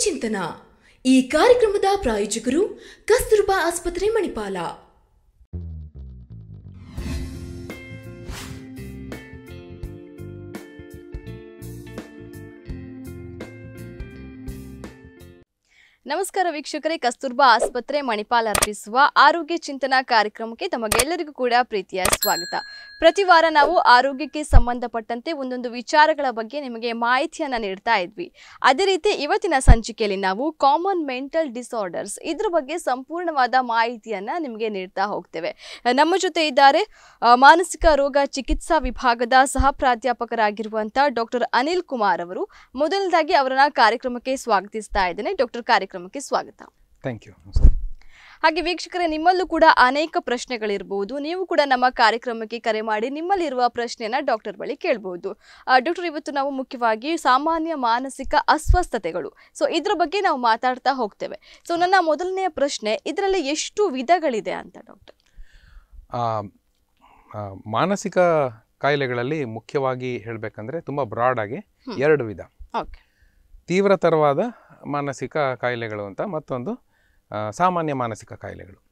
ಚಿಂತನ. ಈ ಕಾರ್ಯಕ್ರಮದ ಪ್ರಾಯೋಜಕರು ಕಸ್ತೂರ್ಬಾ ಆಸ್ಪತ್ರೆ ಮಣಿಪಾಲ. ನಮಸ್ಕಾರ ವೀಕ್ಷಕರೇ. ಕಸ್ತೂರ್ಬಾ ಆಸ್ಪತ್ರೆ ಮಣಿಪಾಲ್ ಅರ್ಪಿಸುವ ಆರೋಗ್ಯ ಚಿಂತನಾ ಕಾರ್ಯಕ್ರಮಕ್ಕೆ ತಮಗೆಲ್ಲರಿಗೂ ಕೂಡ ಪ್ರೀತಿಯ ಸ್ವಾಗತ. ಪ್ರತಿ ವಾರ ನಾವು ಆರೋಗ್ಯಕ್ಕೆ ಸಂಬಂಧಪಟ್ಟಂತೆ ಒಂದೊಂದು ವಿಚಾರಗಳ ಬಗ್ಗೆ ನಿಮಗೆ ಮಾಹಿತಿಯನ್ನು ನೀಡ್ತಾ ಇದ್ವಿ. ಅದೇ ರೀತಿ ಇವತ್ತಿನ ಸಂಚಿಕೆಯಲ್ಲಿ ನಾವು ಕಾಮನ್ ಮೆಂಟಲ್ ಡಿಸಾರ್ಡರ್ಸ್ ಇದ್ರ ಬಗ್ಗೆ ಸಂಪೂರ್ಣವಾದ ಮಾಹಿತಿಯನ್ನು ನಿಮಗೆ ನೀಡ್ತಾ ಹೋಗ್ತೇವೆ. ನಮ್ಮ ಜೊತೆ ಇದ್ದಾರೆ ಮಾನಸಿಕ ರೋಗ ಚಿಕಿತ್ಸಾ ವಿಭಾಗದ ಸಹ ಪ್ರಾಧ್ಯಾಪಕರಾಗಿರುವಂಥ ಡಾಕ್ಟರ್ ಅನಿಲ್ ಕುಮಾರ್ ಅವರು. ಮೊದಲದಾಗಿ ಅವರನ್ನ ಕಾರ್ಯಕ್ರಮಕ್ಕೆ ಸ್ವಾಗತಿಸ್ತಾ ಇದ್ದೇನೆ. ಡಾಕ್ಟರ್ ಕಾರ್ಯಕ್ರಮಕ್ಕೆ ಸ್ವಾಗತ. ಥ್ಯಾಂಕ್ ಯು ಹಾಗೆ ವೀಕ್ಷಕರೇ ನಿಮ್ಮಲ್ಲೂ ಕೂಡ ಅನೇಕ ಪ್ರಶ್ನೆಗಳಿರಬಹುದು ನೀವು ಕೂಡ ನಮ್ಮ ಕಾರ್ಯಕ್ರಮಕ್ಕೆ ಕರೆ ಮಾಡಿ ನಿಮ್ಮಲ್ಲಿರುವ ಪ್ರಶ್ನೆಯನ್ನ ಡಾಕ್ಟರ್ ಬಳಿ ಕೇಳಬಹುದು ಡಾಕ್ಟರ್ ಇವತ್ತು ನಾವು ಮುಖ್ಯವಾಗಿ ಸಾಮಾನ್ಯ ಮಾನಸಿಕ ಅಸ್ವಸ್ಥತೆಗಳು. ಸೊ ಇದ್ರ ಬಗ್ಗೆ ನಾವು ಮಾತಾಡ್ತಾ ಹೋಗ್ತೇವೆ. ಸೊ ನನ್ನ ಮೊದಲನೆಯ ಪ್ರಶ್ನೆ ಇದರಲ್ಲಿ ಎಷ್ಟು ವಿಧಗಳಿದೆ ಅಂತ ಡಾಕ್ಟರ್? ಮಾನಸಿಕ ಕಾಯಿಲೆಗಳಲ್ಲಿ ಮುಖ್ಯವಾಗಿ ಹೇಳಬೇಕಂದ್ರೆ ತುಂಬ ಬ್ರಾಡಾಗಿ ಆಗಿ ಎರಡು ವಿಧ. ಓಕೆ. ತೀವ್ರತರವಾದ ಮಾನಸಿಕ ಕಾಯಿಲೆಗಳು ಅಂತ ಮತ್ತೊಂದು ಸಾಮಾನ್ಯ ಮಾನಸಿಕ ಕಾಯಿಲೆಗಳು.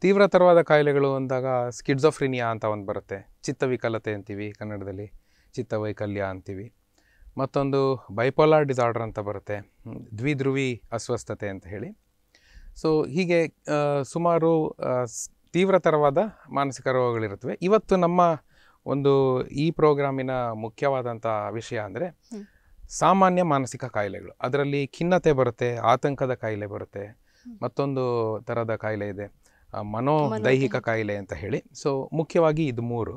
ತೀವ್ರತರವಾದ ಕಾಯಿಲೆಗಳು ಅಂದಾಗ ಸ್ಕಿಡ್ಸೋಫ್ರಿನಿಯಾ ಅಂತ ಒಂದು ಬರುತ್ತೆ. ಚಿತ್ತವಿಕಲತೆ ಅಂತೀವಿ ಕನ್ನಡದಲ್ಲಿ, ಚಿತ್ತವೈಕಲ್ಯ ಅಂತೀವಿ. ಮತ್ತೊಂದು ಬೈಪೋಲಾರ್ ಡಿಸಾರ್ಡರ್ ಅಂತ ಬರುತ್ತೆ. ದ್ವಿಧ್ರುವಿ ಅಸ್ವಸ್ಥತೆ ಅಂತ ಹೇಳಿ. ಸೊ, ಹೀಗೆ ಸುಮಾರು ತೀವ್ರತರವಾದ ಮಾನಸಿಕ ರೋಗಗಳಿರುತ್ತವೆ. ಇವತ್ತು ನಮ್ಮ ಒಂದು ಈ ಪ್ರೋಗ್ರಾಮಿನ ಮುಖ್ಯವಾದಂಥ ವಿಷಯ ಅಂದರೆ. ಸಾಮಾನ್ಯ ಮಾನಸಿಕ ಕಾಯಿಲೆಗಳು. ಅದರಲ್ಲಿ ಖಿನ್ನತೆ ಬರುತ್ತೆ ಆತಂಕದ ಕಾಯಿಲೆ ಬರುತ್ತೆ ಮತ್ತೊಂದು ಥರದ ಕಾಯಿಲೆ ಇದೆ ಮನೋ ಮನೋದೈಹಿಕ. ಕಾಯಿಲೆ ಅಂತ ಹೇಳಿ. ಸೊ ಮುಖ್ಯವಾಗಿ ಇದು ಮೂರು.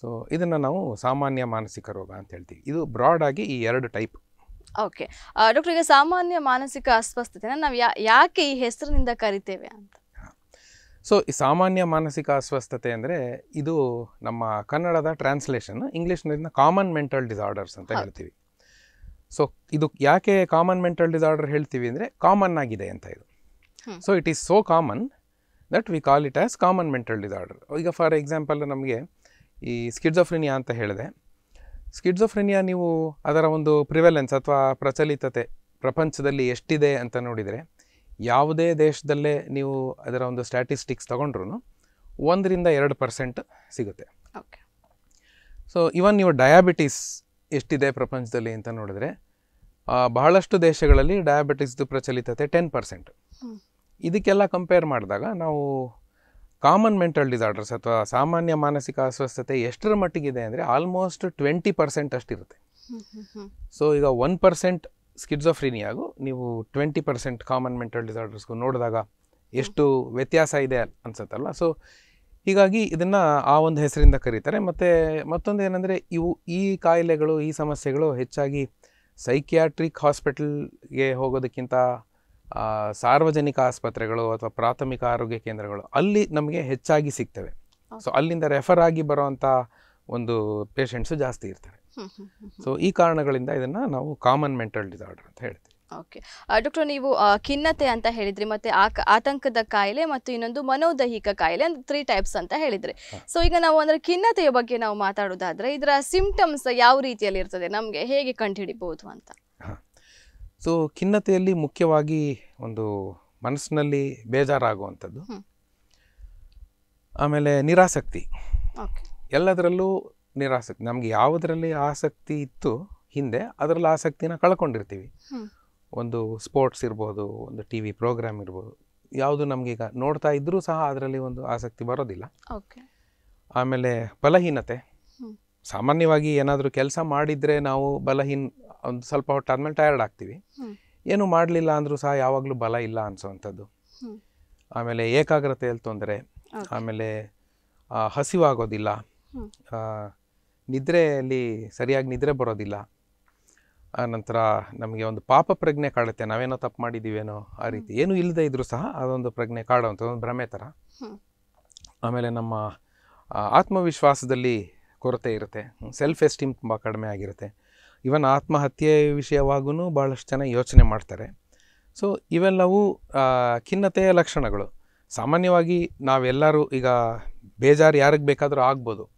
ಸೊ ಇದನ್ನು ನಾವು ಸಾಮಾನ್ಯ ಮಾನಸಿಕ ರೋಗ ಅಂತ ಹೇಳ್ತೀವಿ. ಇದು ಬ್ರಾಡ್ ಆಗಿ ಈ ಎರಡು ಟೈಪ್ ಓಕೆ ಡಾಕ್ಟರ್ ಈಗ ಸಾಮಾನ್ಯ ಮಾನಸಿಕ ಅಸ್ವಸ್ಥತೆನ ನಾವು ಯಾಕೆ ಈ ಹೆಸರಿನಿಂದ ಕರಿತೇವೆ ಅಂತ? ಸೊ ಈ ಸಾಮಾನ್ಯ ಮಾನಸಿಕ ಅಸ್ವಸ್ಥತೆ ಅಂದರೆ ಇದು ನಮ್ಮ ಕನ್ನಡದ ಟ್ರಾನ್ಸ್ಲೇಷನ್ ಇಂಗ್ಲೀಷ್ನಿಂದ ಕಾಮನ್ ಮೆಂಟಲ್ ಡಿಸಾರ್ಡರ್ಸ್ ಅಂತ ಹೇಳ್ತೀವಿ. ಸೊ ಇದು ಯಾಕೆ ಕಾಮನ್ ಮೆಂಟಲ್ ಡಿಸಾರ್ಡರ್ ಹೇಳ್ತೀವಿ ಅಂದರೆ ಕಾಮನ್ ಆಗಿದೆ ಅಂತ ಇದು. So it is so common that we call it as common mental disorder ಈಗ ಫಾರ್ ಎಕ್ಸಾಂಪಲ್ ನಮಗೆ ಈ ಸ್ಕಿಡ್ಜೋಫ್ರಿನಿಯಾ ಅಂತ ಹೇಳಿದೆ. ಸ್ಕಿಡ್ಜೋಫ್ರಿನಿಯಾ ನೀವು ಅದರ ಒಂದು ಪ್ರಿವೆಲೆನ್ಸ್ ಅಥವಾ ಪ್ರಚಲಿತತೆ ಪ್ರಪಂಚದಲ್ಲಿ ಎಷ್ಟಿದೆ ಅಂತ ನೋಡಿದರೆ ಯಾವುದೇ ದೇಶದಲ್ಲೇ ನೀವು ಅದರ ಒಂದು ಸ್ಟ್ಯಾಟಿಸ್ಟಿಕ್ಸ್ ತಗೊಂಡ್ರು ಒಂದರಿಂದ ಎರಡು ಪರ್ಸೆಂಟ್ ಸಿಗುತ್ತೆ. ಓಕೆ ಸೊ ಇವನ್ ನೀವು ಡಯಾಬಿಟಿಸ್ ಎಷ್ಟಿದೆ ಪ್ರಪಂಚದಲ್ಲಿ ಅಂತ ನೋಡಿದ್ರೆ ಬಹಳಷ್ಟು ದೇಶಗಳಲ್ಲಿ ಡಯಾಬಿಟಿಸ್ದು ಪ್ರಚಲಿತತೆ ಟೆನ್ ಪರ್ಸೆಂಟ್. ಇದಕ್ಕೆಲ್ಲ ಕಂಪೇರ್ ಮಾಡಿದಾಗ ನಾವು ಕಾಮನ್ ಮೆಂಟಲ್ ಡಿಸಾರ್ಡರ್ಸ್ ಅಥವಾ ಸಾಮಾನ್ಯ ಮಾನಸಿಕ ಅಸ್ವಸ್ಥತೆ ಎಷ್ಟರ ಮಟ್ಟಿಗಿದೆ ಅಂದರೆ ಆಲ್ಮೋಸ್ಟ್ ಟ್ವೆಂಟಿ ಪರ್ಸೆಂಟ್ ಅಷ್ಟಿರುತ್ತೆ. ಸೊ ಈಗ ಒನ್ ಪರ್ಸೆಂಟ್ ಸ್ಕಿಡ್ಜೋಫ್ರಿನಿಯಾಗೂ ನೀವು ಟ್ವೆಂಟಿ ಪರ್ಸೆಂಟ್ ಕಾಮನ್ ಮೆಂಟಲ್ ಡಿಸಾರ್ಡರ್ಸ್ಗೂ ನೋಡಿದಾಗ ಎಷ್ಟು ವ್ಯತ್ಯಾಸ ಇದೆ ಅನ್ಸುತ್ತಲ್ಲ ಸೊ ಹೀಗಾಗಿ ಇದನ್ನು ಆ ಒಂದು ಹೆಸರಿಂದ ಕರೀತಾರೆ. ಮತ್ತು ಮತ್ತೊಂದು ಏನಂದರೆ ಇವು ಈ ಕಾಯಿಲೆಗಳು ಈ ಸಮಸ್ಯೆಗಳು ಹೆಚ್ಚಾಗಿ ಸೈಕಿಯಾಟ್ರಿಕ್ ಹಾಸ್ಪಿಟಲ್ಗೆ ಹೋಗೋದಕ್ಕಿಂತ ಸಾರ್ವಜನಿಕ ಆಸ್ಪತ್ರೆಗಳು ಅಥವಾ ಪ್ರಾಥಮಿಕ ಆರೋಗ್ಯ ಕೇಂದ್ರಗಳು ಅಲ್ಲಿ ನಮಗೆ ಹೆಚ್ಚಾಗಿ ಸಿಗ್ತವೆ. ಸೊ ಅಲ್ಲಿಂದ ರೆಫರ್ ಆಗಿ ಬರೋವಂಥ ಒಂದು ಪೇಷಂಟ್ಸು ಜಾಸ್ತಿ ಇರ್ತಾರೆ. ಸೊ ಈ ಕಾರಣಗಳಿಂದ ಇದನ್ನು ನಾವು ಕಾಮನ್ ಮೆಂಟಲ್ ಡಿಸಾರ್ಡರ್ ಅಂತ ಹೇಳ್ತೀವಿ. ಓಕೆ ಡಾಕ್ಟರ್ ನೀವು ಖಿನ್ನತೆ ಅಂತ ಹೇಳಿದ್ರಿ ಮತ್ತೆ ಆತಂಕದ ಕಾಯಿಲೆ ಮತ್ತು ಇನ್ನೊಂದು ಮನೋದೈಹಿಕ ಕಾಯಿಲೆ ಅಂದ್ರೆ ತ್ರೀ ಟೈಪ್ಸ್ ಅಂತ ಹೇಳಿದ್ರಿ. ಸೊ ಈಗ ನಾವು ಅಂದ್ರೆ ಖಿನ್ನತೆಯ ಬಗ್ಗೆ ನಾವು ಮಾತಾಡೋದಾದ್ರೆ ಇದರ ಸಿಂಪ್ಟಮ್ಸ್ ಯಾವ ರೀತಿಯಲ್ಲಿ ಇರ್ತದೆ ನಮಗೆ ಹೇಗೆ ಕಂಡುಹಿಡಿಬಹುದು ಅಂತ? ಸೊ ಖಿನ್ನತೆಯಲ್ಲಿ ಮುಖ್ಯವಾಗಿ ಒಂದು ಮನಸ್ಸಿನಲ್ಲಿ ಬೇಜಾರಾಗುವಂಥದ್ದು. ಆಮೇಲೆ ನಿರಾಸಕ್ತಿ. ಎಲ್ಲದರಲ್ಲೂ ನಿರಾಸಕ್ತಿ. ನಮಗೆ ಯಾವುದರಲ್ಲಿ ಆಸಕ್ತಿ ಇತ್ತು ಹಿಂದೆ ಅದರಲ್ಲಿ ಆಸಕ್ತಿನ ಕಳ್ಕೊಂಡಿರ್ತೀವಿ. ಒಂದು ಸ್ಪೋರ್ಟ್ಸ್ ಇರ್ಬೋದು ಒಂದು ಟಿ ವಿ ಪ್ರೋಗ್ರಾಮ್ ಇರ್ಬೋದು ಯಾವುದು ನಮಗೀಗ ನೋಡ್ತಾ ಇದ್ದರೂ ಸಹ ಅದರಲ್ಲಿ ಒಂದು ಆಸಕ್ತಿ ಬರೋದಿಲ್ಲ. ಓಕೆ. ಆಮೇಲೆ ಬಲಹೀನತೆ. ಸಾಮಾನ್ಯವಾಗಿ ಏನಾದರೂ ಕೆಲಸ ಮಾಡಿದರೆ ನಾವು ಬಲಹೀನ ಒಂದು ಸ್ವಲ್ಪ ಹೊಟ್ಟು ಆದಮೇಲೆ ಟಯರ್ಡ್ ಆಗ್ತೀವಿ. ಏನು ಮಾಡಲಿಲ್ಲ ಅಂದರೂ ಸಹ ಯಾವಾಗಲೂ ಬಲ ಇಲ್ಲ ಅನಿಸೋವಂಥದ್ದು. ಆಮೇಲೆ ಏಕಾಗ್ರತೆಯಲ್ಲಿ ತೊಂದರೆ ಆಮೇಲೆ ಹಸಿವಾಗೋದಿಲ್ಲ. ನಿದ್ರೆಯಲ್ಲಿ ಸರಿಯಾಗಿ ನಿದ್ರೆ ಬರೋದಿಲ್ಲ. ಆ ನಂತರ ನಮಗೆ ಒಂದು ಪಾಪ ಪ್ರಜ್ಞೆ ಕಾಡುತ್ತೆ. ನಾವೇನೋ ತಪ್ಪು ಮಾಡಿದ್ದೀವೇನೋ ಆ ರೀತಿ. ಏನು ಇಲ್ಲದೆ ಇದ್ರೂ ಸಹ ಅದೊಂದು ಪ್ರಜ್ಞೆ ಕಾಡುವಂಥ ಒಂದು ಭ್ರಮೆ ಥರ. ಆಮೇಲೆ ನಮ್ಮ ಆತ್ಮವಿಶ್ವಾಸದಲ್ಲಿ ಕೊರತೆ ಇರುತ್ತೆ. ಸೆಲ್ಫ್ ಎಸ್ಟೀಮ್ ತುಂಬ ಕಡಿಮೆ ಆಗಿರುತ್ತೆ. ಇವನ್ ಆತ್ಮಹತ್ಯೆ ವಿಷಯವಾಗೂ ಭಾಳಷ್ಟು ಜನ ಯೋಚನೆ ಮಾಡ್ತಾರೆ. ಸೊ ಇವೆಲ್ಲವೂ ಖಿನ್ನತೆಯ ಲಕ್ಷಣಗಳು. ಸಾಮಾನ್ಯವಾಗಿ ನಾವೆಲ್ಲರೂ ಈಗ ಬೇಜಾರು ಯಾರಿಗೆ ಬೇಕಾದರೂ ಆಗ್ಬೋದು.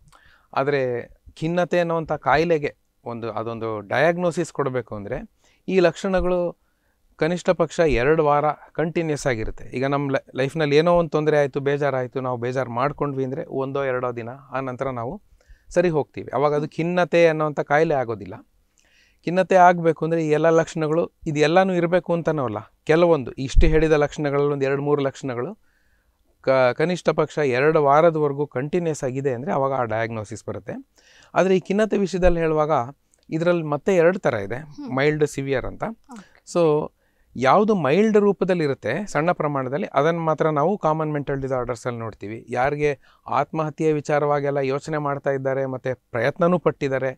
ಆದರೆ ಖಿನ್ನತೆ ಅನ್ನುವಂಥ ಕಾಯಿಲೆಗೆ ಒಂದು, ಅದೊಂದು ಡಯಾಗ್ನೋಸಿಸ್ ಕೊಡಬೇಕು ಅಂದರೆ, ಈ ಲಕ್ಷಣಗಳು ಕನಿಷ್ಠ ಪಕ್ಷ ಎರಡು ವಾರ ಕಂಟಿನ್ಯೂಸ್ ಆಗಿರುತ್ತೆ. ಈಗ ನಮ್ಮ ಲೈಫ್ನಲ್ಲಿ ಏನೋ ಒಂದು ತೊಂದರೆ ಆಯಿತು, ಬೇಜಾರಾಯಿತು, ನಾವು ಬೇಜಾರು ಮಾಡ್ಕೊಂಡ್ವಿ ಅಂದರೆ ಒಂದೋ ಎರಡೋ ದಿನ, ಆ ನಂತರ ನಾವು ಸರಿ ಹೋಗ್ತೀವಿ. ಅವಾಗ ಅದು ಖಿನ್ನತೆ ಅನ್ನೋವಂಥ ಕಾಯಿಲೆ ಆಗೋದಿಲ್ಲ. ಖಿನ್ನತೆ ಆಗಬೇಕು ಅಂದರೆ ಈ ಎಲ್ಲ ಲಕ್ಷಣಗಳು ಇದೆಲ್ಲನೂ ಇರಬೇಕು ಅಂತನೂ ಅಲ್ಲ. ಕೆಲವೊಂದು, ಇಷ್ಟು ಹೇಳಿದ ಲಕ್ಷಣಗಳಲ್ಲಿ ಒಂದು ಎರಡು, ಮೂರು ಲಕ್ಷಣಗಳು ಕ, ಕನಿಷ್ಠ ಪಕ್ಷ ಎರಡು ವಾರದವರೆಗೂ ಕಂಟಿನ್ಯೂಸ್ ಆಗಿದೆ ಅಂದರೆ ಅವಾಗ ಆ ಡಯಾಗ್ನೋಸಿಸ್ ಬರುತ್ತೆ. ಆದರೆ ಈ ಖಿನ್ನತೆ ವಿಷಯದಲ್ಲಿ ಹೇಳುವಾಗ ಇದರಲ್ಲಿ ಮತ್ತೆ ಎರಡು ಥರ ಇದೆ. ಮೈಲ್ಡ್ ಸಿವಿಯರ್ ಅಂತ. ಸೊ ಯಾವುದು ಮೈಲ್ಡ್ ರೂಪದಲ್ಲಿ ಇರುತ್ತೆ ಸಣ್ಣ ಪ್ರಮಾಣದಲ್ಲಿ ಅದನ್ನು ಮಾತ್ರ ನಾವು ಕಾಮನ್ ಮೆಂಟಲ್ ಡಿಸಾರ್ಡರ್ಸಲ್ಲಿ ನೋಡ್ತೀವಿ. ಯಾರಿಗೆ ಆತ್ಮಹತ್ಯೆಯ ವಿಚಾರವಾಗೆಲ್ಲ ಯೋಚನೆ ಮಾಡ್ತಾ ಇದ್ದಾರೆ ಮತ್ತು ಪ್ರಯತ್ನವೂ ಪಟ್ಟಿದ್ದಾರೆ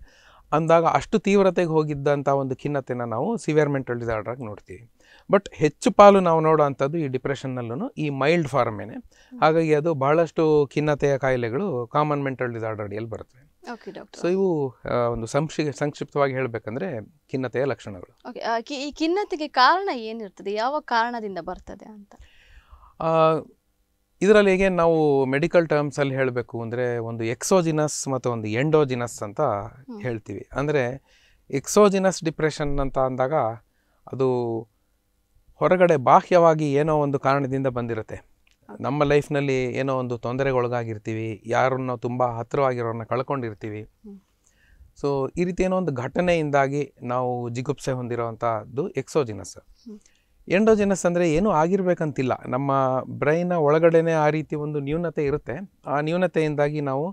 ಅಂದಾಗ ಅಷ್ಟು ತೀವ್ರತೆಗೆ ಹೋಗಿದ್ದಂಥ ಒಂದು ಖಿನ್ನತೆನ ನಾವು ಸಿವಿಯರ್ ಮೆಂಟಲ್ ಡಿಸಾರ್ಡ್ರಾಗಿ ನೋಡ್ತೀವಿ. ಬಟ್ ಹೆಚ್ಚು ಪಾಲು ನಾವು ನೋಡೋ ಅಂಥದ್ದು ಈ ಡಿಪ್ರೆಷನ್ನಲ್ಲೂ ಈ ಮೈಲ್ಡ್ ಫಾರ್ಮೇನೆ ಹಾಗಾಗಿ ಅದು ಬಹಳಷ್ಟು ಖಿನ್ನತೆಯ ಕಾಯಿಲೆಗಳು ಕಾಮನ್ ಮೆಂಟಲ್ ಡಿಸಾರ್ಡರ್ ಅಡಿಯಲ್ಲಿ ಬರ್ತವೆ ಸೊ ಇವು ಒಂದು ಸಂಕ್ಷಿ ಸಂಕ್ಷಿಪ್ತವಾಗಿ ಹೇಳಬೇಕಂದ್ರೆ ಖಿನ್ನತೆಯ ಲಕ್ಷಣಗಳು. ಓಕೆ ಈ ಖಿನ್ನತೆಗೆ ಕಾರಣ ಏನಿರ್ತದೆ? ಯಾವ ಕಾರಣದಿಂದ ಬರ್ತದೆ ಅಂತ? ಇದರಲ್ಲಿ ಹೇಗೆ ನಾವು ಮೆಡಿಕಲ್ ಟರ್ಮ್ಸಲ್ಲಿ ಹೇಳಬೇಕು ಅಂದರೆ ಒಂದು ಎಕ್ಸೋಜಿನಸ್ ಮತ್ತು ಒಂದು ಎಂಡೋಜಿನಸ್ ಅಂತ ಹೇಳ್ತೀವಿ. ಅಂದರೆ ಎಕ್ಸೋಜಿನಸ್ ಡಿಪ್ರೆಷನ್ ಅಂತ ಅಂದಾಗ ಅದು ಹೊರಗಡೆ ಬಾಹ್ಯವಾಗಿ ಏನೋ ಒಂದು ಕಾರಣದಿಂದ ಬಂದಿರುತ್ತೆ. ನಮ್ಮ ಲೈಫ್ನಲ್ಲಿ ಏನೋ ಒಂದು ತೊಂದರೆಗೊಳಗಾಗಿರ್ತೀವಿ ಯಾರನ್ನ ತುಂಬ ಹತ್ತಿರವಾಗಿರೋರನ್ನ ಕಳ್ಕೊಂಡಿರ್ತೀವಿ. ಸೊ ಈ ರೀತಿ ಏನೋ ಒಂದು ಘಟನೆಯಿಂದಾಗಿ ನಾವು ಜಿಗುಪ್ಸೆ ಹೊಂದಿರೋವಂಥದ್ದು ಎಕ್ಸೋಜಿನಸ್. ಎಂಡೋಜಿನಸ್ ಅಂದರೆ ಏನೂ ಆಗಿರಬೇಕಂತಿಲ್ಲ. ನಮ್ಮ ಬ್ರೈನ ಒಳಗಡೆನೇ ಆ ರೀತಿ ಒಂದು ನ್ಯೂನತೆ ಇರುತ್ತೆ. ಆ ನ್ಯೂನತೆಯಿಂದಾಗಿ ನಾವು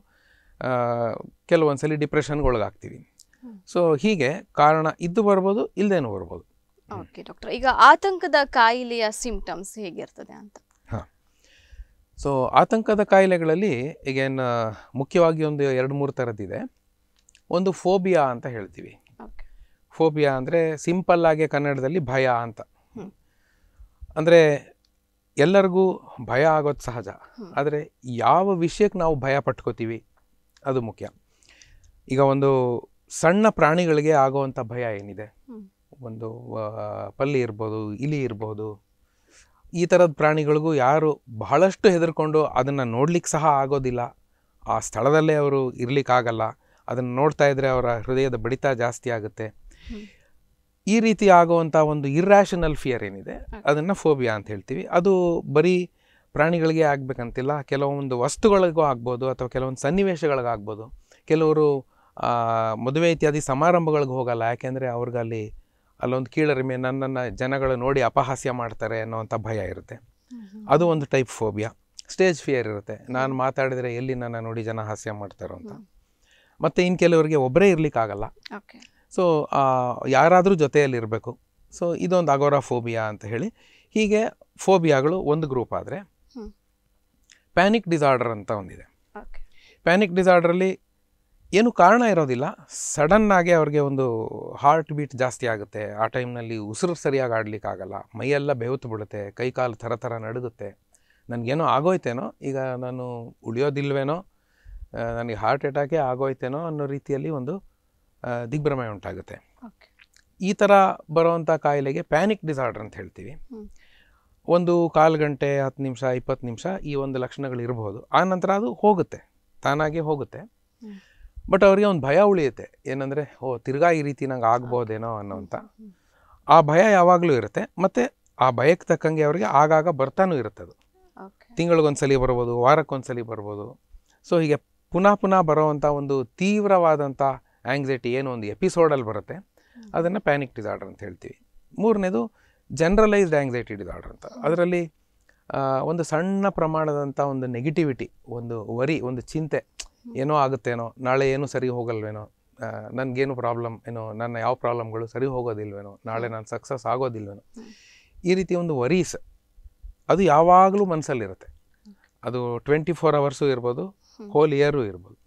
ಕೆಲವೊಂದು ಕೆಲವೊಂದ್ಸಲಿ ಡಿಪ್ರೆಷನ್ಗೆ ಒಳಗಾಗ್ತೀವಿ ಹ್ಮ್. ಸೊ ಹೀಗೆ ಕಾರಣ ಇದ್ದು ಬರ್ಬೋದು ಇಲ್ಲದೇನೂ ಬರ್ಬೋದು. ಓಕೆ ಡಾಕ್ಟರ್ ಈಗ ಆತಂಕದ ಕಾಯಿಲೆಯ ಸಿಂಪ್ಟಮ್ಸ್ ಹೇಗಿರ್ತದೆ ಅಂತ. ಸೊ ಆತಂಕದ ಕಾಯಿಲೆಗಳಲ್ಲಿ ಈಗೇನು ಮುಖ್ಯವಾಗಿ ಒಂದು ಎರಡು ಮೂರು ಥರದ್ದಿದೆ ಒಂದು ಫೋಬಿಯಾ ಅಂತ ಹೇಳ್ತೀವಿ. ಫೋಬಿಯಾ ಅಂದರೆ ಸಿಂಪಲ್ ಆಗಿ ಕನ್ನಡದಲ್ಲಿ ಭಯ ಅಂತ. ಅಂದರೆ ಎಲ್ಲರಿಗೂ ಭಯ ಆಗೋದು ಸಹಜ. ಆದರೆ ಯಾವ ವಿಷಯಕ್ಕೆ ನಾವು ಭಯ ಪಟ್ಕೋತೀವಿ ಅದು ಮುಖ್ಯ. ಈಗ ಒಂದು ಸಣ್ಣ ಪ್ರಾಣಿಗಳಿಗೆ ಆಗೋವಂಥ ಭಯ ಏನಿದೆ? ಒಂದು ಪಲ್ಲಿ ಇರ್ಬೋದು ಇಲಿ ಇರ್ಬೋದು ಈ ಥರದ ಪ್ರಾಣಿಗಳಿಗೂ ಯಾರು ಬಹಳಷ್ಟು ಹೆದರ್ಕೊಂಡು ಅದನ್ನು ನೋಡ್ಲಿಕ್ಕೆ ಸಹ ಆಗೋದಿಲ್ಲ. ಆ ಸ್ಥಳದಲ್ಲೇ ಅವರು ಇರಲಿಕ್ಕಾಗಲ್ಲ. ಅದನ್ನು ನೋಡ್ತಾ ಇದ್ದರೆ ಅವರ ಹೃದಯದ ಬಡಿತ ಜಾಸ್ತಿ ಆಗುತ್ತೆ. ಈ ರೀತಿ ಆಗುವಂಥ ಒಂದು ಇರ್ರ್ಯಾಷನಲ್ ಫಿಯರ್ ಏನಿದೆ ಅದನ್ನು ಫೋಬಿಯಾ ಅಂತ ಹೇಳ್ತೀವಿ. ಅದು ಬರೀ ಪ್ರಾಣಿಗಳಿಗೆ ಆಗಬೇಕಂತಿಲ್ಲ. ಕೆಲವೊಂದು ವಸ್ತುಗಳಿಗೂ ಆಗ್ಬೋದು ಅಥವಾ ಕೆಲವೊಂದು ಸನ್ನಿವೇಶಗಳಿಗಾಗ್ಬೋದು ಕೆಲವರು ಮದುವೆ ಇತ್ಯಾದಿ ಸಮಾರಂಭಗಳಿಗೆ ಹೋಗಲ್ಲ. ಯಾಕೆಂದರೆ ಅವ್ರಿಗಲ್ಲಿ ಅಲ್ಲೊಂದು ಕೀಳರಿಮೆ ನನ್ನನ್ನು ಜನಗಳು ನೋಡಿ ಅಪಹಾಸ್ಯ ಮಾಡ್ತಾರೆ ಅನ್ನೋವಂಥ ಭಯ ಇರುತ್ತೆ. ಅದು ಒಂದು ಟೈಪ್ ಫೋಬಿಯಾ. ಸ್ಟೇಜ್ ಫಿಯರ್ ಇರುತ್ತೆ. ನಾನು ಮಾತಾಡಿದರೆ ಎಲ್ಲಿ ನನ್ನ ನೋಡಿ ಜನ ಹಾಸ್ಯ ಮಾಡ್ತಾರೋ ಅಂತ. ಮತ್ತು ಇನ್ನು ಕೆಲವರಿಗೆ ಒಬ್ಬರೇ ಇರಲಿಕ್ಕಾಗಲ್ಲ. ಸೊ ಯಾರಾದರೂ ಜೊತೆಯಲ್ಲಿರಬೇಕು ಸೊ ಇದೊಂದು ಅಗೋರಾ ಫೋಬಿಯಾ ಅಂತ ಹೇಳಿ. ಹೀಗೆ ಫೋಬಿಯಾಗಳು ಒಂದು ಗ್ರೂಪ್ ಆದರೆ. ಪ್ಯಾನಿಕ್ ಡಿಸಾರ್ಡರ್ ಅಂತ ಒಂದಿದೆ. ಪ್ಯಾನಿಕ್ ಡಿಸಾರ್ಡ್ರಲ್ಲಿ ಏನು ಕಾರಣ ಇರೋದಿಲ್ಲ. ಸಡನ್ನಾಗಿ ಅವ್ರಿಗೆ ಒಂದು ಹಾರ್ಟ್ ಬೀಟ್ ಜಾಸ್ತಿ ಆಗುತ್ತೆ. ಆ ಟೈಮ್ನಲ್ಲಿ ಉಸಿರು ಸರಿಯಾಗಿ ಆಡಲಿಕ್ಕಾಗಲ್ಲ ಮೈಯೆಲ್ಲ ಬೆವತ್ತು ಬಿಡುತ್ತೆ. ಕೈ ಕಾಲು ಥರ ಥರ ನಡುಗುತ್ತೆ. ನನಗೇನೋ ಆಗೋಯ್ತೇನೋ ಈಗ ನಾನು ಉಳಿಯೋದಿಲ್ವೇನೋ ನನಗೆ ಹಾರ್ಟ್ ಅಟ್ಯಾಕೇ ಆಗೋಯ್ತೇನೋ ಅನ್ನೋ ರೀತಿಯಲ್ಲಿ ಒಂದು ದಿಗ್ಭ್ರಮೆ ಉಂಟಾಗುತ್ತೆ. ಈ ಥರ ಬರುವಂಥ ಕಾಯಿಲೆಗೆ ಪ್ಯಾನಿಕ್ ಡಿಸಾರ್ಡರ್ ಅಂತ ಹೇಳ್ತೀವಿ. ಒಂದು ಕಾಲು ಗಂಟೆ ಹತ್ತು ನಿಮಿಷ ಇಪ್ಪತ್ತು ನಿಮಿಷ ಈ ಒಂದು ಲಕ್ಷಣಗಳು ಇರಬಹುದು ಆ ನಂತರ ಅದು ಹೋಗುತ್ತೆ. ತಾನಾಗೆ ಹೋಗುತ್ತೆ. ಬಟ್ ಅವರಿಗೆ ಒಂದು ಭಯ ಉಳಿಯುತ್ತೆ. ಏನಂದರೆ ಓ ತಿರ್ಗಾ ಈ ರೀತಿ ನಂಗೆ ಆಗ್ಬೋದೇನೋ ಅನ್ನೋಂಥ ಹ್ಮ್. ಆ ಭಯ ಯಾವಾಗಲೂ ಇರುತ್ತೆ. ಮತ್ತು ಆ ಭಯಕ್ಕೆ ತಕ್ಕಂಗೆ ಅವರಿಗೆ ಆಗಾಗ ಬರ್ತಾನೂ ಇರುತ್ತೆ ಅದು ಓಕೆ ತಿಂಗಳಿಗೊಂದ್ಸಲಿ ಬರ್ಬೋದು ವಾರಕ್ಕೊಂದ್ಸಲಿ ಬರ್ಬೋದು. ಸೊ ಹೀಗೆ ಪುನಃ ಪುನಃ ಬರೋವಂಥ ಒಂದು ತೀವ್ರವಾದಂಥ ಆ್ಯಂಗ್ಸೈಟಿ ಏನು ಒಂದು ಎಪಿಸೋಡಲ್ಲಿ ಬರುತ್ತೆ. ಅದನ್ನು ಪ್ಯಾನಿಕ್ ಡಿಸಾರ್ಡರ್ ಅಂತ ಹೇಳ್ತೀವಿ. ಮೂರನೇದು ಜನರಲೈಸ್ಡ್ ಆ್ಯಂಗ್ಸೈಟಿ ಡಿಸಾರ್ಡರ್ ಅಂತ. ಅದರಲ್ಲಿ ಒಂದು ಸಣ್ಣ ಪ್ರಮಾಣದಂಥ ಒಂದು ನೆಗೆಟಿವಿಟಿ ಒಂದು ವರಿ ಒಂದು ಚಿಂತೆ ಏನೋ ಆಗುತ್ತೇನೋ ನಾಳೆ ಏನು ಸರಿ ಹೋಗಲ್ವೇನೋ ನನಗೇನು ಪ್ರಾಬ್ಲಮ್ ಏನೋ ನನ್ನ ಯಾವ ಪ್ರಾಬ್ಲಮ್ಗಳು ಸರಿ ಹೋಗೋದಿಲ್ವೇನೋ ನಾಳೆ ನಾನು ಸಕ್ಸಸ್ ಆಗೋದಿಲ್ವೇನೋ. ಈ ರೀತಿ ಒಂದು ವರೀಸ್ ಅದು ಯಾವಾಗಲೂ ಮನಸ್ಸಲ್ಲಿರುತ್ತೆ ಅದು ಟ್ವೆಂಟಿ ಫೋರ್ ಅವರ್ಸು ಇರ್ಬೋದು ಹೋಲ್ ಇಯರು ಇರ್ಬೋದು.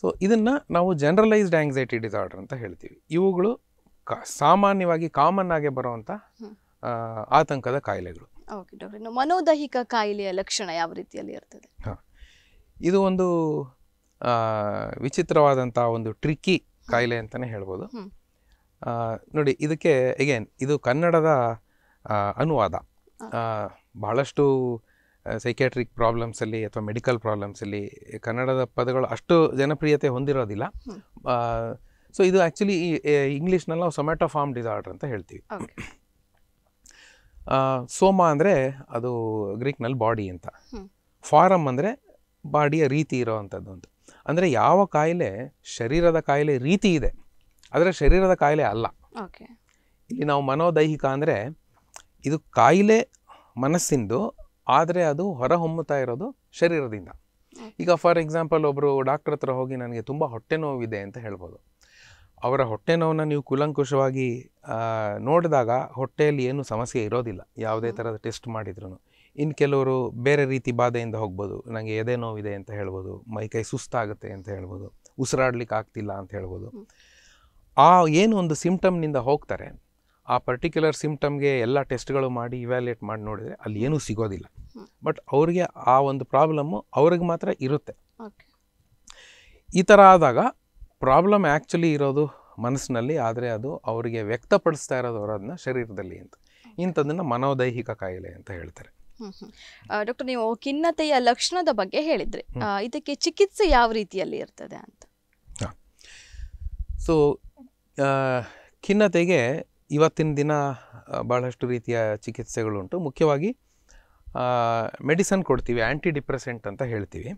ಸೊ ಇದನ್ನು ನಾವು ಜನರಲೈಸ್ಡ್ ಆ್ಯಂಗ್ಸೈಟಿ ಡಿಸಾರ್ಡರ್ ಅಂತ ಹೇಳ್ತೀವಿ. ಇವುಗಳು ಕ ಸಾಮಾನ್ಯವಾಗಿ ಕಾಮನ್ ಆಗಿ ಬರುವಂಥ ಆತಂಕದ ಕಾಯಿಲೆಗಳು. ಓಕೆ ಡಾಕ್ಟರ್ ಇನ್ನು ಮನೋದೈಹಿಕ ಕಾಯಿಲೆಯ ಲಕ್ಷಣ ಯಾವ ರೀತಿಯಲ್ಲಿ ಇರ್ತದೆ? ಇದು ಒಂದು ವಿಚಿತ್ರವಾದಂಥ ಒಂದು ಟ್ರಿಕ್ಕಿ ಕಾಯಿಲೆ ಅಂತಲೇ ಹೇಳ್ಬೋದು. ನೋಡಿ ಇದಕ್ಕೆ ಎಗೇನ್ ಇದು ಕನ್ನಡದ ಅನುವಾದ. ಬಹಳಷ್ಟು ಸೈಕ್ಯಾಟ್ರಿಕ್ ಪ್ರಾಬ್ಲಮ್ಸಲ್ಲಿ ಅಥವಾ ಮೆಡಿಕಲ್ ಪ್ರಾಬ್ಲಮ್ಸಲ್ಲಿ ಕನ್ನಡದ ಪದಗಳು ಅಷ್ಟು ಜನಪ್ರಿಯತೆ ಹೊಂದಿರೋದಿಲ್ಲ. ಸೊ ಇದು ಆ್ಯಕ್ಚುಲಿ ಇಂಗ್ಲೀಷ್ನಲ್ಲಿ ನಾವು ಸೊಮ್ಯಾಟೊ ಫಾರ್ಮ್ ಡಿಸಾರ್ಡರ್ ಅಂತ ಹೇಳ್ತೀವಿ. ಸೋಮ ಅಂದರೆ ಅದು ಗ್ರೀಕ್ನಲ್ಲಿ ಬಾಡಿ ಅಂತ. ಫಾರಮ್ ಅಂದರೆ ಬಾಡಿಯ ರೀತಿ ಇರೋವಂಥದ್ದು ಅಂತ. ಅಂದರೆ ಯಾವ ಕಾಯಿಲೆ ಶರೀರದ ಕಾಯಿಲೆ ರೀತಿ ಇದೆ. ಆದರೆ ಶರೀರದ ಕಾಯಿಲೆ ಅಲ್ಲ. ಓಕೆ. ಇಲ್ಲಿ ನಾವು ಮನೋದೈಹಿಕ ಅಂದರೆ ಇದು ಕಾಯಿಲೆ ಮನಸ್ಸಿಂದು ಆದರೆ ಅದು ಹೊರಹೊಮ್ಮುತ್ತಾ ಇರೋದು ಶರೀರದಿಂದ. ಈಗ ಫಾರ್ ಎಕ್ಸಾಂಪಲ್ ಒಬ್ಬರು ಡಾಕ್ಟರ್ ಹತ್ರ ಹೋಗಿ ನನಗೆ ತುಂಬ ಹೊಟ್ಟೆ ನೋವಿದೆ ಅಂತ ಹೇಳ್ಬೋದು. ಅವರ ಹೊಟ್ಟೆ ನೋವನ್ನ ನೀವು ಕುಲಂಕುಷವಾಗಿ ನೋಡಿದಾಗ ಹೊಟ್ಟೆಯಲ್ಲಿ ಏನು ಸಮಸ್ಯೆ ಇರೋದಿಲ್ಲ. ಯಾವುದೇ ಥರದ ಟೆಸ್ಟ್ ಮಾಡಿದ್ರು ಇನ್ನು ಕೆಲವರು ಬೇರೆ ರೀತಿ ಬಾಧೆಯಿಂದ ಹೋಗ್ಬೋದು. ನನಗೆ ಎದೆ ನೋವಿದೆ ಅಂತ ಹೇಳ್ಬೋದು. ಮೈಕೈ ಸುಸ್ತಾಗುತ್ತೆ ಅಂತ ಹೇಳ್ಬೋದು. ಉಸಿರಾಡ್ಲಿಕ್ಕೆ ಆಗ್ತಿಲ್ಲ ಅಂತ ಹೇಳ್ಬೋದು. ಆ ಏನು ಒಂದು ಸಿಮ್ಟಮ್ನಿಂದ ಹೋಗ್ತಾರೆ ಆ ಪರ್ಟಿಕ್ಯುಲರ್ ಸಿಮ್ಟಮ್ಗೆ ಎಲ್ಲ ಟೆಸ್ಟ್ಗಳು ಮಾಡಿ ಇವ್ಯಾಲ್ಯೂಯೇಟ್ ಮಾಡಿ ನೋಡಿದರೆ ಅಲ್ಲಿ ಏನೂ ಸಿಗೋದಿಲ್ಲ. ಬಟ್ ಅವ್ರಿಗೆ ಆ ಒಂದು ಪ್ರಾಬ್ಲಮ್ಮು ಅವ್ರಿಗೆ ಮಾತ್ರ ಇರುತ್ತೆ. ಈ ಥರ ಆದಾಗ ಪ್ರಾಬ್ಲಮ್ ಆ್ಯಕ್ಚುಲಿ ಇರೋದು ಮನಸ್ಸಿನಲ್ಲಿ ಆದರೆ ಅದು ಅವರಿಗೆ ವ್ಯಕ್ತಪಡಿಸ್ತಾ ಇರೋದು ಅವರದನ್ನ ಶರೀರದಲ್ಲಿ ಅಂತ. ಇಂಥದ್ದನ್ನು ಮನೋದೈಹಿಕ ಕಾಯಿಲೆ ಅಂತ ಹೇಳ್ತಾರೆ. ಡಾಕ್ಟರ್ ನೀವು ಖಿನ್ನತೆಯ ಲಕ್ಷಣದ ಬಗ್ಗೆ ಹೇಳಿದ್ರಿ. ಇದಕ್ಕೆ ಚಿಕಿತ್ಸೆ ಯಾವ ರೀತಿಯಲ್ಲಿ ಇರ್ತದೆ ಅಂತ? ಸೊ ಖಿನ್ನತೆಗೆ ಇವತ್ತಿನ ದಿನ ಭಾಳಷ್ಟು ರೀತಿಯ ಚಿಕಿತ್ಸೆಗಳುಂಟು. ಮುಖ್ಯವಾಗಿ ಮೆಡಿಸನ್ ಕೊಡ್ತೀವಿ ಆ್ಯಂಟಿ ಡಿಪ್ರೆಸೆಂಟ್ ಅಂತ ಹೇಳ್ತೀವಿ.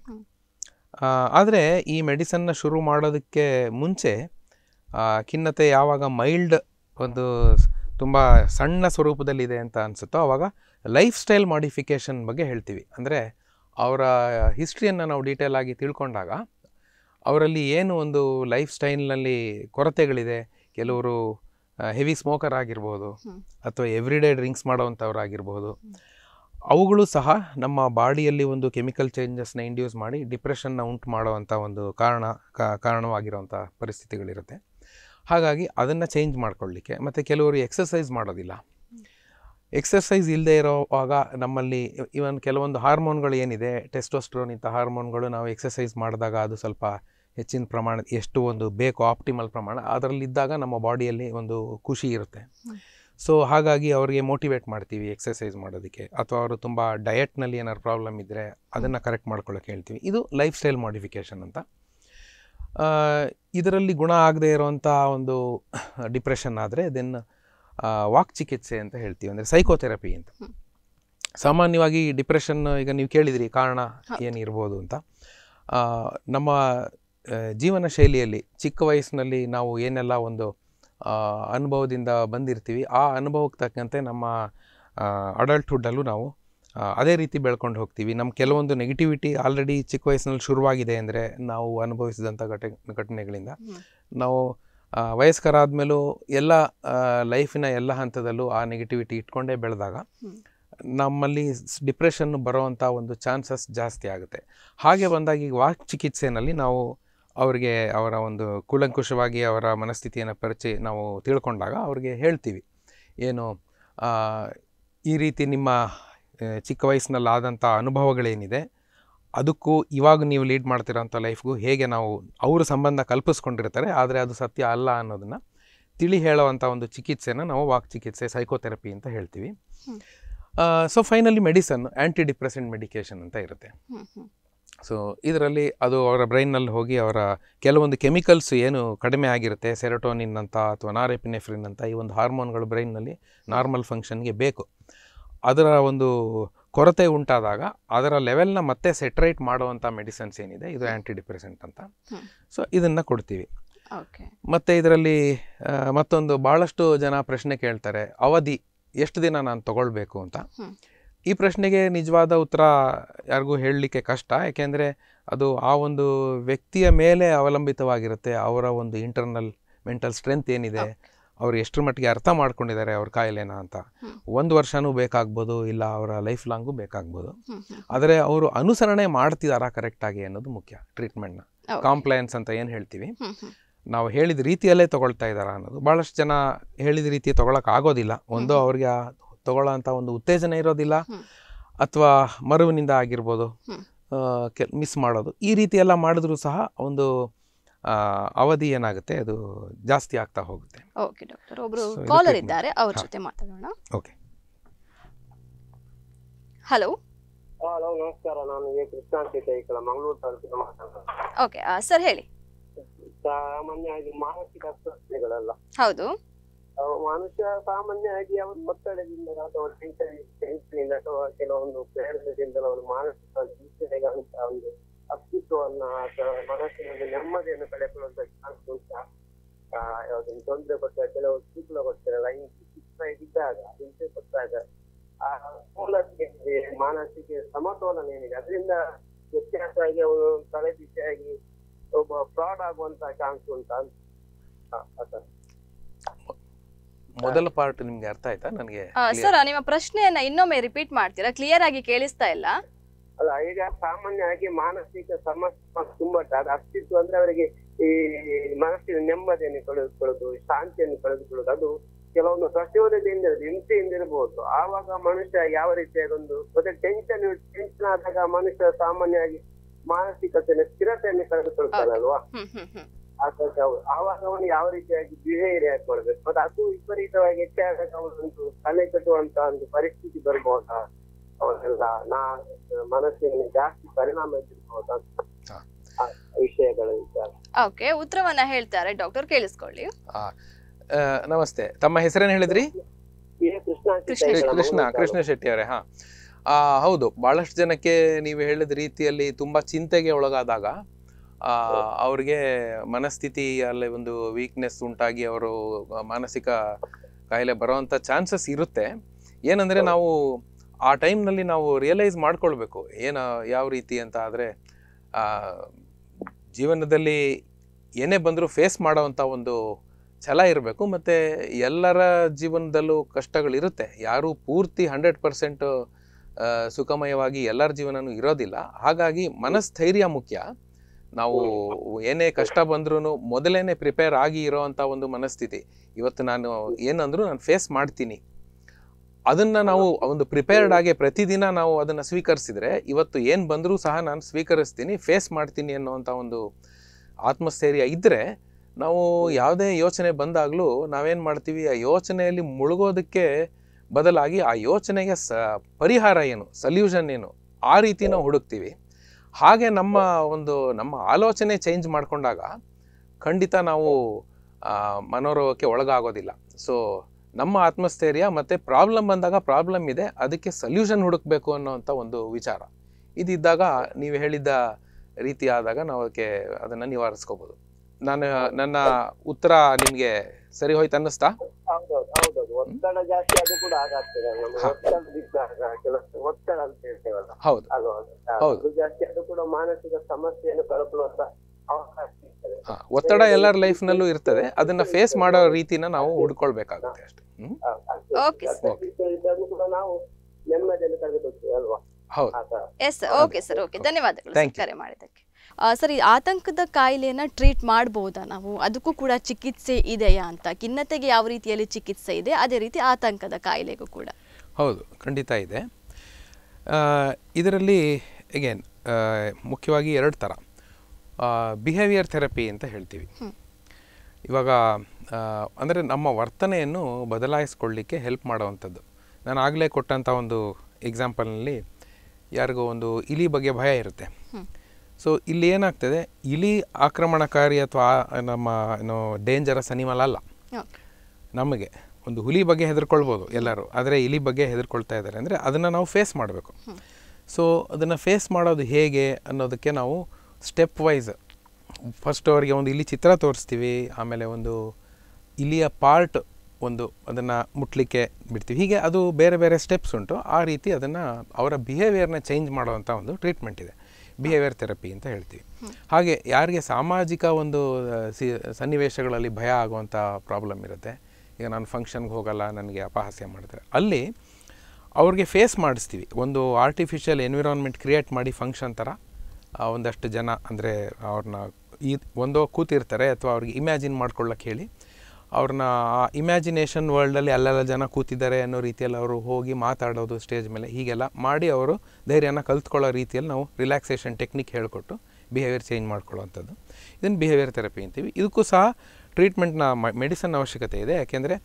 ಆದರೆ ಈ ಮೆಡಿಸನ್ನ ಶುರು ಮಾಡೋದಕ್ಕೆ ಮುಂಚೆ ಖಿನ್ನತೆ ಯಾವಾಗ ಮೈಲ್ಡ್ ಒಂದು ತುಂಬ ಸಣ್ಣ ಸ್ವರೂಪದಲ್ಲಿದೆ ಅಂತ ಅನಿಸುತ್ತೋ ಆವಾಗ ಲೈಫ್ ಸ್ಟೈಲ್ ಮಾಡಿಫಿಕೇಷನ್ ಬಗ್ಗೆ ಹೇಳ್ತೀವಿ. ಅಂದರೆ ಅವರ ಹಿಸ್ಟ್ರಿಯನ್ನು ನಾವು ಡೀಟೇಲ್ ಆಗಿ ತಿಳ್ಕೊಂಡಾಗ ಅವರಲ್ಲಿ ಏನು ಒಂದು ಲೈಫ್ ಸ್ಟೈಲ್ನಲ್ಲಿ ಕೊರತೆಗಳಿದೆ ಕೆಲವರು ಹೆವಿ ಸ್ಮೋಕರ್ ಆಗಿರ್ಬೋದು. ಅಥವಾ ಎವ್ರಿಡೇ ಡ್ರಿಂಕ್ಸ್ ಮಾಡೋವಂಥವ್ರು ಆಗಿರ್ಬೋದು. ಅವುಗಳು ಸಹ ನಮ್ಮ ಬಾಡಿಯಲ್ಲಿ ಒಂದು ಕೆಮಿಕಲ್ ಚೇಂಜಸ್ನ ಇಂಡ್ಯೂಸ್ ಮಾಡಿ ಡಿಪ್ರೆಷನ್ನ ಉಂಟು ಮಾಡುವಂಥ ಒಂದು ಕಾರಣ ಕಾ- ಕಾರಣವಾಗಿರುವಂಥ ಪರಿಸ್ಥಿತಿಗಳಿರುತ್ತೆ. ಹಾಗಾಗಿ ಅದನ್ನು ಚೇಂಜ್ ಮಾಡ್ಕೊಳ್ಳಿಕ್ಕೆ ಮತ್ತು ಕೆಲವರು ಎಕ್ಸಸೈಸ್ ಮಾಡೋದಿಲ್ಲ. ಎಕ್ಸಸೈಸ್ ಇಲ್ಲದೆ ಇರೋವಾಗ ನಮ್ಮಲ್ಲಿ ಇವನ್ ಕೆಲವೊಂದು ಹಾರ್ಮೋನ್ಗಳು ಏನಿದೆ ಟೆಸ್ಟೋಸ್ಟ್ರೋನ್ ಇಂಥ ಹಾರ್ಮೋನ್ಗಳು ನಾವು ಎಕ್ಸಸೈಸ್ ಮಾಡಿದಾಗ ಅದು ಸ್ವಲ್ಪ ಹೆಚ್ಚಿನ ಪ್ರಮಾಣ ಎಷ್ಟು ಒಂದು ಬೇಕು ಆಪ್ಟಿಮಲ್ ಪ್ರಮಾಣ ಅದರಲ್ಲಿದ್ದಾಗ ನಮ್ಮ ಬಾಡಿಯಲ್ಲಿ ಒಂದು ಖುಷಿ ಇರುತ್ತೆ. ಸೊ ಹಾಗಾಗಿ ಅವರಿಗೆ ಮೋಟಿವೇಟ್ ಮಾಡ್ತೀವಿ ಎಕ್ಸಸೈಸ್ ಮಾಡೋದಕ್ಕೆ. ಅಥವಾ ಅವರು ತುಂಬ ಡಯಟ್ನಲ್ಲಿ ಏನಾದ್ರು ಪ್ರಾಬ್ಲಮ್ ಇದ್ದರೆ ಅದನ್ನು ಕರೆಕ್ಟ್ ಮಾಡ್ಕೊಳ್ಳೋಕೆ ಹೇಳ್ತೀವಿ. ಇದು ಲೈಫ್ ಸ್ಟೈಲ್ ಮಾಡಿಫಿಕೇಷನ್ ಅಂತ ಇದರಲ್ಲಿ ಗುಣ ಆಗದೆ ಇರೋವಂಥ ಒಂದು ಡಿಪ್ರೆಷನ್ ಆದರೆ ದೆನ್ ವಾಕ್ ಚಿಕಿತ್ಸೆ ಅಂತ ಹೇಳ್ತೀವಿ ಅಂದರೆ ಸೈಕೋಥೆರಪಿ ಅಂತ. ಸಾಮಾನ್ಯವಾಗಿ ಡಿಪ್ರೆಷನ್ ಈಗ ನೀವು ಕೇಳಿದ್ರಿ ಕಾರಣ. ಏನಿರ್ಬೋದು ಅಂತ. ನಮ್ಮ ಜೀವನ ಶೈಲಿಯಲ್ಲಿ ಚಿಕ್ಕ ವಯಸ್ಸಿನಲ್ಲಿ ನಾವು ಏನೆಲ್ಲ ಒಂದು ಅನುಭವದಿಂದ ಬಂದಿರ್ತೀವಿ ಆ ಅನುಭವಕ್ಕೆ ತಕ್ಕಂತೆ ನಮ್ಮ ಅಡಲ್ಟ್ಹುಡ್ಡಲ್ಲೂ ನಾವು ಅದೇ ರೀತಿ ಬೆಳ್ಕೊಂಡು ಹೋಗ್ತೀವಿ. ನಮ್ಮ ಕೆಲವೊಂದು ನೆಗೆಟಿವಿಟಿ ಆಲ್ರೆಡಿ ಚಿಕ್ಕ ವಯಸ್ಸಿನಲ್ಲಿ ಶುರುವಾಗಿದೆ ಅಂದರೆ ನಾವು ಅನುಭವಿಸಿದಂಥ ಘಟ ಘಟನೆಗಳಿಂದ ನಾವು ವಯಸ್ಕರಾದ್ಮೇಲೂ ಎಲ್ಲ ಲೈಫಿನ ಎಲ್ಲ ಹಂತದಲ್ಲೂ ಆ ನೆಗೆಟಿವಿಟಿ ಇಟ್ಕೊಂಡೇ ಬೆಳೆದಾಗ. ನಮ್ಮಲ್ಲಿ ಡಿಪ್ರೆಷನ್ನು ಬರೋವಂಥ ಒಂದು ಚಾನ್ಸಸ್ ಜಾಸ್ತಿ ಆಗುತ್ತೆ ಹಾಗೆ ಬಂದಾಗ ಈಗ ವಾಕ್ ಚಿಕಿತ್ಸೆನಲ್ಲಿ ನಾವು ಅವರಿಗೆ ಅವರ ಒಂದು ಕೂಲಂಕುಷವಾಗಿ ಅವರ ಮನಸ್ಥಿತಿಯನ್ನು ಪರಿಚಯ ನಾವು ತಿಳ್ಕೊಂಡಾಗ ಅವ್ರಿಗೆ ಹೇಳ್ತೀವಿ ಏನು ಈ ರೀತಿ ನಿಮ್ಮ ಚಿಕ್ಕ ವಯಸ್ಸಿನಲ್ಲಿ ಆದಂಥ ಅನುಭವಗಳೇನಿದೆ ಅದಕ್ಕೂ ಇವಾಗ ನೀವು ಲೀಡ್ ಮಾಡ್ತಿರೋಂಥ ಲೈಫ್ಗೂ ಹೇಗೆ ನಾವು ಅವರ ಸಂಬಂಧ ಕಲ್ಪಿಸ್ಕೊಂಡಿರ್ತಾರೆ ಆದರೆ ಅದು ಸತ್ಯ ಅಲ್ಲ ಅನ್ನೋದನ್ನು ತಿಳಿ ಹೇಳುವಂಥ ಒಂದು ಚಿಕಿತ್ಸೆನ ನಾವು ವಾಕ್ ಚಿಕಿತ್ಸೆ ಸೈಕೋಥೆರಪಿ ಅಂತ ಹೇಳ್ತೀವಿ. So finally medicine anti depressant medication ಅಂತ ಇರುತ್ತೆ. ಸೊ ಇದರಲ್ಲಿ ಅದು ಅವರ ಬ್ರೈನ್ನಲ್ಲಿ ಹೋಗಿ ಅವರ ಕೆಲವೊಂದು ಕೆಮಿಕಲ್ಸ್ ಏನು ಕಡಿಮೆ ಆಗಿರುತ್ತೆ ಸೆರೋಟೋನಿನ್ ಅಂತ ಅಥವಾ ನಾರೆಪಿನೆಫ್ರಿನ್ ಅಂತ ಈ ಒಂದು ಹಾರ್ಮೋನ್ಗಳು ಬ್ರೈನ್ನಲ್ಲಿ ನಾರ್ಮಲ್ ಫಂಕ್ಷನ್ಗೆ ಬೇಕು. ಅದರ ಒಂದು ಕೊರತೆ ಉಂಟಾದಾಗ ಅದರ ಲೆವೆಲ್ನ ಮತ್ತೆ ಸೆಟ್ರೈಟ್ ಮಾಡುವಂಥ ಮೆಡಿಸನ್ಸ್ ಏನಿದೆ ಇದು ಆ್ಯಂಟಿ ಡಿಪ್ರೆಸೆಂಟ್ ಅಂತ. ಸೊ ಇದನ್ನು ಕೊಡ್ತೀವಿ. ಮತ್ತು ಇದರಲ್ಲಿ ಮತ್ತೊಂದು ಭಾಳಷ್ಟು ಜನ ಪ್ರಶ್ನೆ ಕೇಳ್ತಾರೆ ಅವಧಿ ಎಷ್ಟು ದಿನ ನಾನು ತಗೊಳ್ಬೇಕು ಅಂತ. ಈ ಪ್ರಶ್ನೆಗೆ ನಿಜವಾದ ಉತ್ತರ ಯಾರಿಗೂ ಹೇಳಲಿಕ್ಕೆ ಕಷ್ಟ ಯಾಕೆಂದರೆ ಅದು ಆ ಒಂದು ವ್ಯಕ್ತಿಯ ಮೇಲೆ ಅವಲಂಬಿತವಾಗಿರುತ್ತೆ ಅವರ ಒಂದು ಇಂಟರ್ನಲ್ ಮೆಂಟಲ್ ಸ್ಟ್ರೆಂತ್ ಏನಿದೆ. ಅವ್ರು ಎಷ್ಟರ ಮಟ್ಟಿಗೆ ಅರ್ಥ ಮಾಡ್ಕೊಂಡಿದ್ದಾರೆ ಅವ್ರ ಕಾಯಿಲೆನ ಅಂತ. ಒಂದು ವರ್ಷನೂ ಬೇಕಾಗ್ಬೋದು ಇಲ್ಲ ಅವರ ಲೈಫ್ ಲಾಂಗು ಬೇಕಾಗ್ಬೋದು. ಆದರೆ ಅವರು ಅನುಸರಣೆ ಮಾಡ್ತಿದ್ದಾರಾ ಕರೆಕ್ಟಾಗಿ ಅನ್ನೋದು ಮುಖ್ಯ ಟ್ರೀಟ್ಮೆಂಟ್ನ. ಕಾಂಪ್ಲಯನ್ಸ್ ಅಂತ ಏನು ಹೇಳ್ತೀವಿ? ನಾವು ಹೇಳಿದ ರೀತಿಯಲ್ಲೇ ತೊಗೊಳ್ತಾ ಇದ್ದಾರಾ ಅನ್ನೋದು. ಭಾಳಷ್ಟು ಜನ ಹೇಳಿದ ರೀತಿ ತೊಗೊಳಕ್ ಆಗೋದಿಲ್ಲ. ಒಂದು. ಅವ್ರಿಗೆ ತೊಗೊಳ್ಳೋ ಅಂಥ ಒಂದು ಉತ್ತೇಜನ ಇರೋದಿಲ್ಲ. ಅಥವಾ ಮರುವಿನಿಂದ ಆಗಿರ್ಬೋದು. ಮಿಸ್ ಮಾಡೋದು. ಈ ರೀತಿ ಎಲ್ಲ ಮಾಡಿದ್ರೂ ಸಹ ಒಂದು ಅವಧಿ ಏನಾಗುತ್ತೆ? ಅದು ಜಾಸ್ತಿ ಆಗ್ತಾ ಹೋಗುತ್ತೆ. Okay doctor. ಒಬ್ರು ಕಾಲರ್ ಇದ್ದಾರೆ ಅವ್ರ ಜೊತೆ ಮಾತಾಡೋಣ. ಓಕೆ. ಹಲೋ. ಹಲೋ ನಮಸ್ಕಾರ. ನಾನು ಎ ಕೃಷ್ಣ ಅಂತ ಈ ಕಡೆ ಮಂಗಳೂರು ತಾಲೂಕಿನ ಮಾತಾಡೋದು ಓಕೆ ಸರ್ ಹೇಳಿ. ಸಾಮಾನ್ಯವಾಗಿ ಮಾನಸಿಕ ಅಸ್ವಸ್ಥತೆಗಳೆಲ್ಲ. ಹೌದು. ಮನುಷ್ಯ ಸಾಮಾನ್ಯವಾಗಿ ಅವರು ಒತ್ತಡದಿಂದ ಅಥವಾ ಟೆನ್ಷನ್ ಟೆನ್ಷನ್ ಅಥವಾ ಕೆಲವೊಂದು ಪ್ರೇರಣೆಯಿಂದ ಅವನು ಮಾನಸಿಕ ಚಿಂತನೆಗಳಂತ ಒಂದು ಅಸ್ತಿತ್ವವನ್ನ ಅಥವಾ ಮನಸ್ಸಿನಲ್ಲಿ ನೆಮ್ಮದಿಯನ್ನು ಕಳೆದುಕೊಳ್ಳುವಂತ ಚಾನ್ಸ್ ಉಂಟಾ. ಆ, ಯಾವುದೊಂದು ತೊಂದರೆ ಕೊಟ್ಟಾಗ ಕೆಲವು ಕಿರುಕುಳ ಕೊಡ್ತಾರೆ ಲೈಂಗಿಕ ಶಿಕ್ಷಣ ಇದ್ದಾಗ ಹಿಂಸೆ ಕೊಟ್ಟಾಗ ಆ ಮೂಲಕ್ಕೆ ಮಾನಸಿಕ ಸಮತೋಲನ ಏನಿದೆ. ಅದರಿಂದ ವ್ಯತ್ಯಾಸವಾಗಿ ಅವನು ತಲೆ ಬಿಸಿಯಾಗಿ ಒಬ್ಬ ಫ್ರಾಡ್ ಆಗುವಂತ ಚಾನ್ಸ್ ಉಂಟಾ ಅಂತ. ಮೊದಲ ಪಾರ್ಟ್ ನಿಮ್ಗೆ ಅರ್ಥ ಆಯ್ತಾ? ನನಗೆ ಸರ್ ನಿಮ್ಮ ಪ್ರಶ್ನೆಯನ್ನ ಇನ್ನೊಮ್ಮೆ ರಿಪೀಟ್ ಮಾಡ್ತೀರಾ? ಕ್ಲಿಯರ್ ಆಗಿ ಕೇಳಿಸ್ತಾ ಇಲ್ಲ. ಅಲ್ಲ ಈಗ ಸಾಮಾನ್ಯವಾಗಿ ಮಾನಸಿಕ ಸಮಸ್ಯೆ ತುಂಬಾ ಅದು ಅಸ್ತಿತ್ವ ಅಂದ್ರೆ ಅವರಿಗೆ ಈ ಮನಸ್ಸಿನ ನೆಮ್ಮದಿಯನ್ನು ಕಳೆದುಕೊಳ್ಳೋದು ಶಾಂತಿಯನ್ನು ಕಳೆದುಕೊಳ್ಳೋದು ಅದು ಕೆಲವೊಂದು ಪ್ರಚೋದನೆಯಿಂದ ಇರೋದು, ಹಿಂಸೆಯಿಂದ ಇರಬಹುದು. ಆವಾಗ ಮನುಷ್ಯ ಯಾವ ರೀತಿಯ ಒಂದು ಮತ್ತೆ ಟೆನ್ಷನ್ ಟೆನ್ಷನ್ ಆದಾಗ ಮನುಷ್ಯ ಸಾಮಾನ್ಯವಾಗಿ ಮಾನಸಿಕತೆಯನ್ನು ಸ್ಥಿರತೆಯನ್ನು ಅವ- ಆವಾಗ ಅವನು ಯಾವ ರೀತಿಯಾಗಿ ಬಿಹೇವಿಯರ್ ಮಾಡ್ಬೇಕು? ಮತ್ತೆ ಅದು ವಿಪರೀತವಾಗಿ ಹೆಚ್ಚಾದಾಗ ಅವನೊಂದು ತಲೆ ಕಟ್ಟುವಂತ ಒಂದು ಪರಿಸ್ಥಿತಿ ಬರ್ಬೋದಾ? ನಾ ಮನಸ್ಸಿನಲ್ಲಿ ಜಾಸ್ತಿ ಪರಿಣಾಮ ವಿಷಯಗಳ ವಿಚಾರ. ಓಕೆ ಉತ್ತರವನ್ನ ಹೇಳ್ತಾರೆ. ಡಾಕ್ಟರ್ ಕೇಳಿಸ್ಕೊಳ್ಳಿ. ನಮಸ್ತೆ. ತಮ್ಮ ಹೆಸರೇನು ಹೇಳಿದ್ರಿ? ಕೃಷ್ಣ ಕೃಷ್ಣ. ಶೆಟ್ಟಿ ಅವರೇ ಹಾ. ಆ, ಹೌದು ಬಹಳಷ್ಟು ಜನಕ್ಕೆ ನೀವು ಹೇಳಿದ ರೀತಿಯಲ್ಲಿ ತುಂಬಾ ಚಿಂತೆಗೆ ಒಳಗಾದಾಗ ಆ, ಅವ್ರಿಗೆ ಮನಸ್ಥಿತಿ ಅಲ್ಲಿ ಒಂದು ವೀಕ್ನೆಸ್ ಉಂಟಾಗಿ ಅವರು ಮಾನಸಿಕ ಕಾಯಿಲೆ ಬರುವಂತ ಚಾನ್ಸಸ್ ಇರುತ್ತೆ. ಏನಂದ್ರೆ ನಾವು ಆ ಟೈಮ್ನಲ್ಲಿ ನಾವು ರಿಯಲೈಸ್ ಮಾಡ್ಕೊಳ್ಬೇಕು. ಏನು, ಯಾವ ರೀತಿ ಅಂತ ಆದರೆ ಜೀವನದಲ್ಲಿ ಏನೇ ಬಂದರೂ ಫೇಸ್ ಮಾಡೋವಂಥ ಒಂದು ಛಲ ಇರಬೇಕು. ಮತ್ತು ಎಲ್ಲರ ಜೀವನದಲ್ಲೂ ಕಷ್ಟಗಳಿರುತ್ತೆ ಯಾರೂ ಪೂರ್ತಿ ಹಂಡ್ರೆಡ್ ಪರ್ಸೆಂಟ್ ಸುಖಮಯವಾಗಿ ಎಲ್ಲರ ಜೀವನನೂ ಇರೋದಿಲ್ಲ. ಹಾಗಾಗಿ ಮನಸ್ಥೈರ್ಯ ಮುಖ್ಯ. ನಾವು ಏನೇ ಕಷ್ಟ ಬಂದ್ರೂ ಮೊದಲೇನೆ ಪ್ರಿಪೇರ್ ಆಗಿ ಇರೋವಂಥ ಒಂದು ಮನಸ್ಥಿತಿ. ಇವತ್ತು ನಾನು ಏನಂದ್ರು ನಾನು ಫೇಸ್ ಮಾಡ್ತೀನಿ. ಅದನ್ನ ನಾವು ಒಂದು ಪ್ರಿಪೇರ್ಡ್ ಆಗಿ ಪ್ರತಿದಿನ ನಾವು ಅದನ್ನ ಸ್ವೀಕರಿಸಿದ್ರೆ ಇವತ್ತು ಏನು ಬಂದರೂ ಸಹ ನಾನು ಸ್ವೀಕರಿಸ್ತೀನಿ ಫೇಸ್ ಮಾಡ್ತೀನಿ ಅನ್ನುವಂಥ ಒಂದು ಆತ್ಮಸ್ಥೈರ್ಯ ಇದ್ದರೆ ನಾವು ಯಾವುದೇ ಯೋಚನೆ ಬಂದಾಗಲೂ ನಾವೇನು ಮಾಡ್ತೀವಿ? ಆ ಯೋಚನೆಯಲ್ಲಿ ಮುಳುಗೋದಕ್ಕೆ ಬದಲಾಗಿ ಆ ಯೋಚನೆಗೆ ಸ ಪರಿಹಾರ ಏನು ಸಲ್ಯೂಷನ್ ಏನು ಆ ರೀತಿ ನಾವು ಹುಡುಕ್ತೀವಿ. ಹಾಗೆ ನಮ್ಮ ಒಂದು ನಮ್ಮ ಆಲೋಚನೆ ಚೇಂಜ್ ಮಾಡಿಕೊಂಡಾಗ ಖಂಡಿತ ನಾವು ಮನೋರೋಗಕ್ಕೆ ಒಳಗಾಗೋದಿಲ್ಲ. ಸೊ ನಮ್ಮ ಆತ್ಮಸ್ಥೈರ್ಯ ಮತ್ತು ಪ್ರಾಬ್ಲಮ್ ಬಂದಾಗ ಪ್ರಾಬ್ಲಮ್ ಇದೆ ಅದಕ್ಕೆ ಸೊಲ್ಯೂಷನ್ ಹುಡುಕ್ಬೇಕು ಅನ್ನೋವಂಥ ಒಂದು ವಿಚಾರ. ಇದಿದ್ದಾಗ ನೀವು ಹೇಳಿದ್ದ ರೀತಿ ಆದಾಗ ನಾವು ಅದಕ್ಕೆ ಅದನ್ನು ನಿವಾರಿಸ್ಕೋಬೋದು. ನಾನು ನನ್ನ ಉತ್ತರ ನಿಮಗೆ ಸರಿ ಹೋಯ್ತು ಅನ್ನಿಸ್ತಾ? ಒತ್ತಡ ಜಾಸ್ತಿ ಅದು ಕೂಡ ಆಗಾಗ್ತದೆ. ಒತ್ತಡ ಅಂತ ಹೇಳ್ತೇವಲ್ಲ. ಹೌದು. ಅದು ಹೌದು. ಜಾಸ್ತಿ ಅದು ಕೂಡ ಮಾನಸಿಕ ಸಮಸ್ಯೆಯನ್ನು ಕಳಕೊಳ್ಳುವಂತ ಅವಕಾಶ ಒತ್ತಡ ಎಲ್ಲರ ಲೈಫ್ ನಲ್ಲೂ ಇರ್ತದೆ. ಅದನ್ನ ಫೇಸ್ ಮಾಡೋ ರೀತಿನ ನಾವು ಹುಡ್ಕೊಳ್ಬೇಕಾಗುತ್ತೆ ಅಷ್ಟೇ. ಹೌದು. ಎಸ್ ಓಕೆ ಸರ್ ಓಕೆ ಧನ್ಯವಾದಗಳು ಕರೆ ಮಾಡಿದ್ದಕ್ಕೆ. ಆ, ಸರ್ ಈ ಆತಂಕದ ಕಾಯಿಲೆಯನ್ನ ಟ್ರೀಟ್ ಮಾಡ್ಬೋದಾ ನಾವು? ಅದಕ್ಕೂ ಕೂಡ ಚಿಕಿತ್ಸೆ ಇದೆಯಾ ಅಂತ. ಖಿನ್ನತೆಗೆ ಯಾವ ರೀತಿಯಲ್ಲಿ ಚಿಕಿತ್ಸೆ ಇದೆ? ಅದೇ ರೀತಿ ಆತಂಕದ ಕಾಯಿಲೆಗೂ ಕೂಡ. ಹೌದು. ಖಂಡಿತ ಇದೆ. ಇದರಲ್ಲಿ ಎಗೇನ್ ಮುಖ್ಯವಾಗಿ ಎರಡು ಥರ ಬಿಹೇವಿಯರ್ ಥೆರಪಿ ಅಂತ ಹೇಳ್ತೀವಿ. ಇವಾಗ ಅಂದರೆ ನಮ್ಮ ವರ್ತನೆಯನ್ನು ಬದಲಾಯಿಸ್ಕೊಳ್ಳಿಕ್ಕೆ ಹೆಲ್ಪ್ ಮಾಡುವಂಥದ್ದು. ನಾನು ಆಗಲೇ ಕೊಟ್ಟಂಥ ಒಂದು ಎಕ್ಸಾಂಪಲ್ನಲ್ಲಿ ಯಾರಿಗೋ ಒಂದು ಇಲಿ ಬಗ್ಗೆ ಭಯ ಇರುತ್ತೆ. ಸೊ ಇಲ್ಲಿ ಏನಾಗ್ತದೆ? ಇಲಿ ಆಕ್ರಮಣಕಾರಿ ಅಥವಾ ನಮ್ಮ ಏನು ಡೇಂಜರಸ್ ಅನಿಮಲ್ ಅಲ್ಲ. ನಮಗೆ ಒಂದು ಹುಲಿ ಬಗ್ಗೆ ಹೆದರ್ಕೊಳ್ಬೋದು ಎಲ್ಲರೂ. ಆದರೆ ಇಲಿ ಬಗ್ಗೆ ಹೆದರ್ಕೊಳ್ತಾ ಇದ್ದಾರೆ. ಅಂದರೆ ಅದನ್ನು ನಾವು ಫೇಸ್ ಮಾಡಬೇಕು. ಸೊ ಅದನ್ನು ಫೇಸ್ ಮಾಡೋದು ಹೇಗೆ ಅನ್ನೋದಕ್ಕೆ ನಾವು ಸ್ಟೆಪ್ ವೈಸ್ ಫಸ್ಟ್ ಅವರಿಗೆ ಒಂದು ಇಲ್ಲಿ ಚಿತ್ರ ತೋರಿಸ್ತೀವಿ, ಆಮೇಲೆ ಒಂದು ಇಲಿಯ ಪಾರ್ಟ್ ಒಂದು ಅದನ್ನು ಮುಟ್ಲಿಕ್ಕೆ ಬಿಡ್ತೀವಿ. ಹೀಗೆ ಅದು ಬೇರೆ ಬೇರೆ ಸ್ಟೆಪ್ಸ್ ಉಂಟು. ಆ ರೀತಿ ಅದನ್ನು ಅವರ ಬಿಹೇವಿಯರ್ನ ಚೇಂಜ್ ಮಾಡುವಂಥ ಒಂದು ಟ್ರೀಟ್ಮೆಂಟ್ ಇದೆ. ಬಿಹೇವಿಯರ್ ಥೆರಪಿ ಅಂತ ಹೇಳ್ತೀವಿ. ಹಾಗೆ ಯಾರಿಗೆ ಸಾಮಾಜಿಕ ಒಂದು ಸಿ, ಸನ್ನಿವೇಶಗಳಲ್ಲಿ ಭಯ ಆಗುವಂಥ ಪ್ರಾಬ್ಲಮ್ ಇರುತ್ತೆ. ಈಗ ನಾನು ಫಂಕ್ಷನ್ಗೆ ಹೋಗಲ್ಲ, ನನಗೆ ಅಪಹಾಸ್ಯ ಮಾಡ್ತಾರೆ ಅಲ್ಲಿ ಅವ್ರಿಗೆ ಫೇಸ್ ಮಾಡಿಸ್ತೀವಿ. ಒಂದು ಆರ್ಟಿಫಿಷಿಯಲ್ ಎನ್ವಿರಾನ್ಮೆಂಟ್ ಕ್ರಿಯೇಟ್ ಮಾಡಿ ಫಂಕ್ಷನ್ ಥರ ಒಂದಷ್ಟು ಜನ ಅಂದರೆ ಅವ್ರನ್ನ ಈ ಒಂದೋ ಕೂತಿರ್ತಾರೆ ಅಥವಾ ಅವ್ರಿಗೆ ಇಮ್ಯಾಜಿನ್ ಮಾಡ್ಕೊಳ್ಳೋಕೆ ಹೇಳಿ. ಅವ್ರನ್ನ ಆ ಇಮ್ಯಾಜಿನೇಷನ್ ವರ್ಲ್ಡಲ್ಲಿ ಅಲ್ಲೆಲ್ಲ ಜನ ಕೂತಿದ್ದಾರೆ ಅನ್ನೋ ರೀತಿಯಲ್ಲಿ ಅವರು ಹೋಗಿ ಮಾತಾಡೋದು ಸ್ಟೇಜ್ ಮೇಲೆ. ಹೀಗೆಲ್ಲ ಮಾಡಿ ಅವರು ಧೈರ್ಯನ ಕಲ್ತ್ಕೊಳ್ಳೋ ರೀತಿಯಲ್ಲಿ ನಾವು ರಿಲ್ಯಾಕ್ಸೇಷನ್ ಟೆಕ್ನಿಕ್ ಹೇಳಿಕೊಟ್ಟು ಬಿಹೇವಿಯರ್ ಚೇಂಜ್ ಮಾಡ್ಕೊಳ್ಳೋವಂಥದ್ದು. ಇದನ್ನು ಬಿಹೇವಿಯರ್ ಥೆರಪಿ ಅಂತೀವಿ. ಇದಕ್ಕೂ ಸಹ ಟ್ರೀಟ್ಮೆಂಟ್ನ ಮೆಡಿಸನ್ ಅವಶ್ಯಕತೆ ಇದೆ. ಯಾಕೆಂದರೆ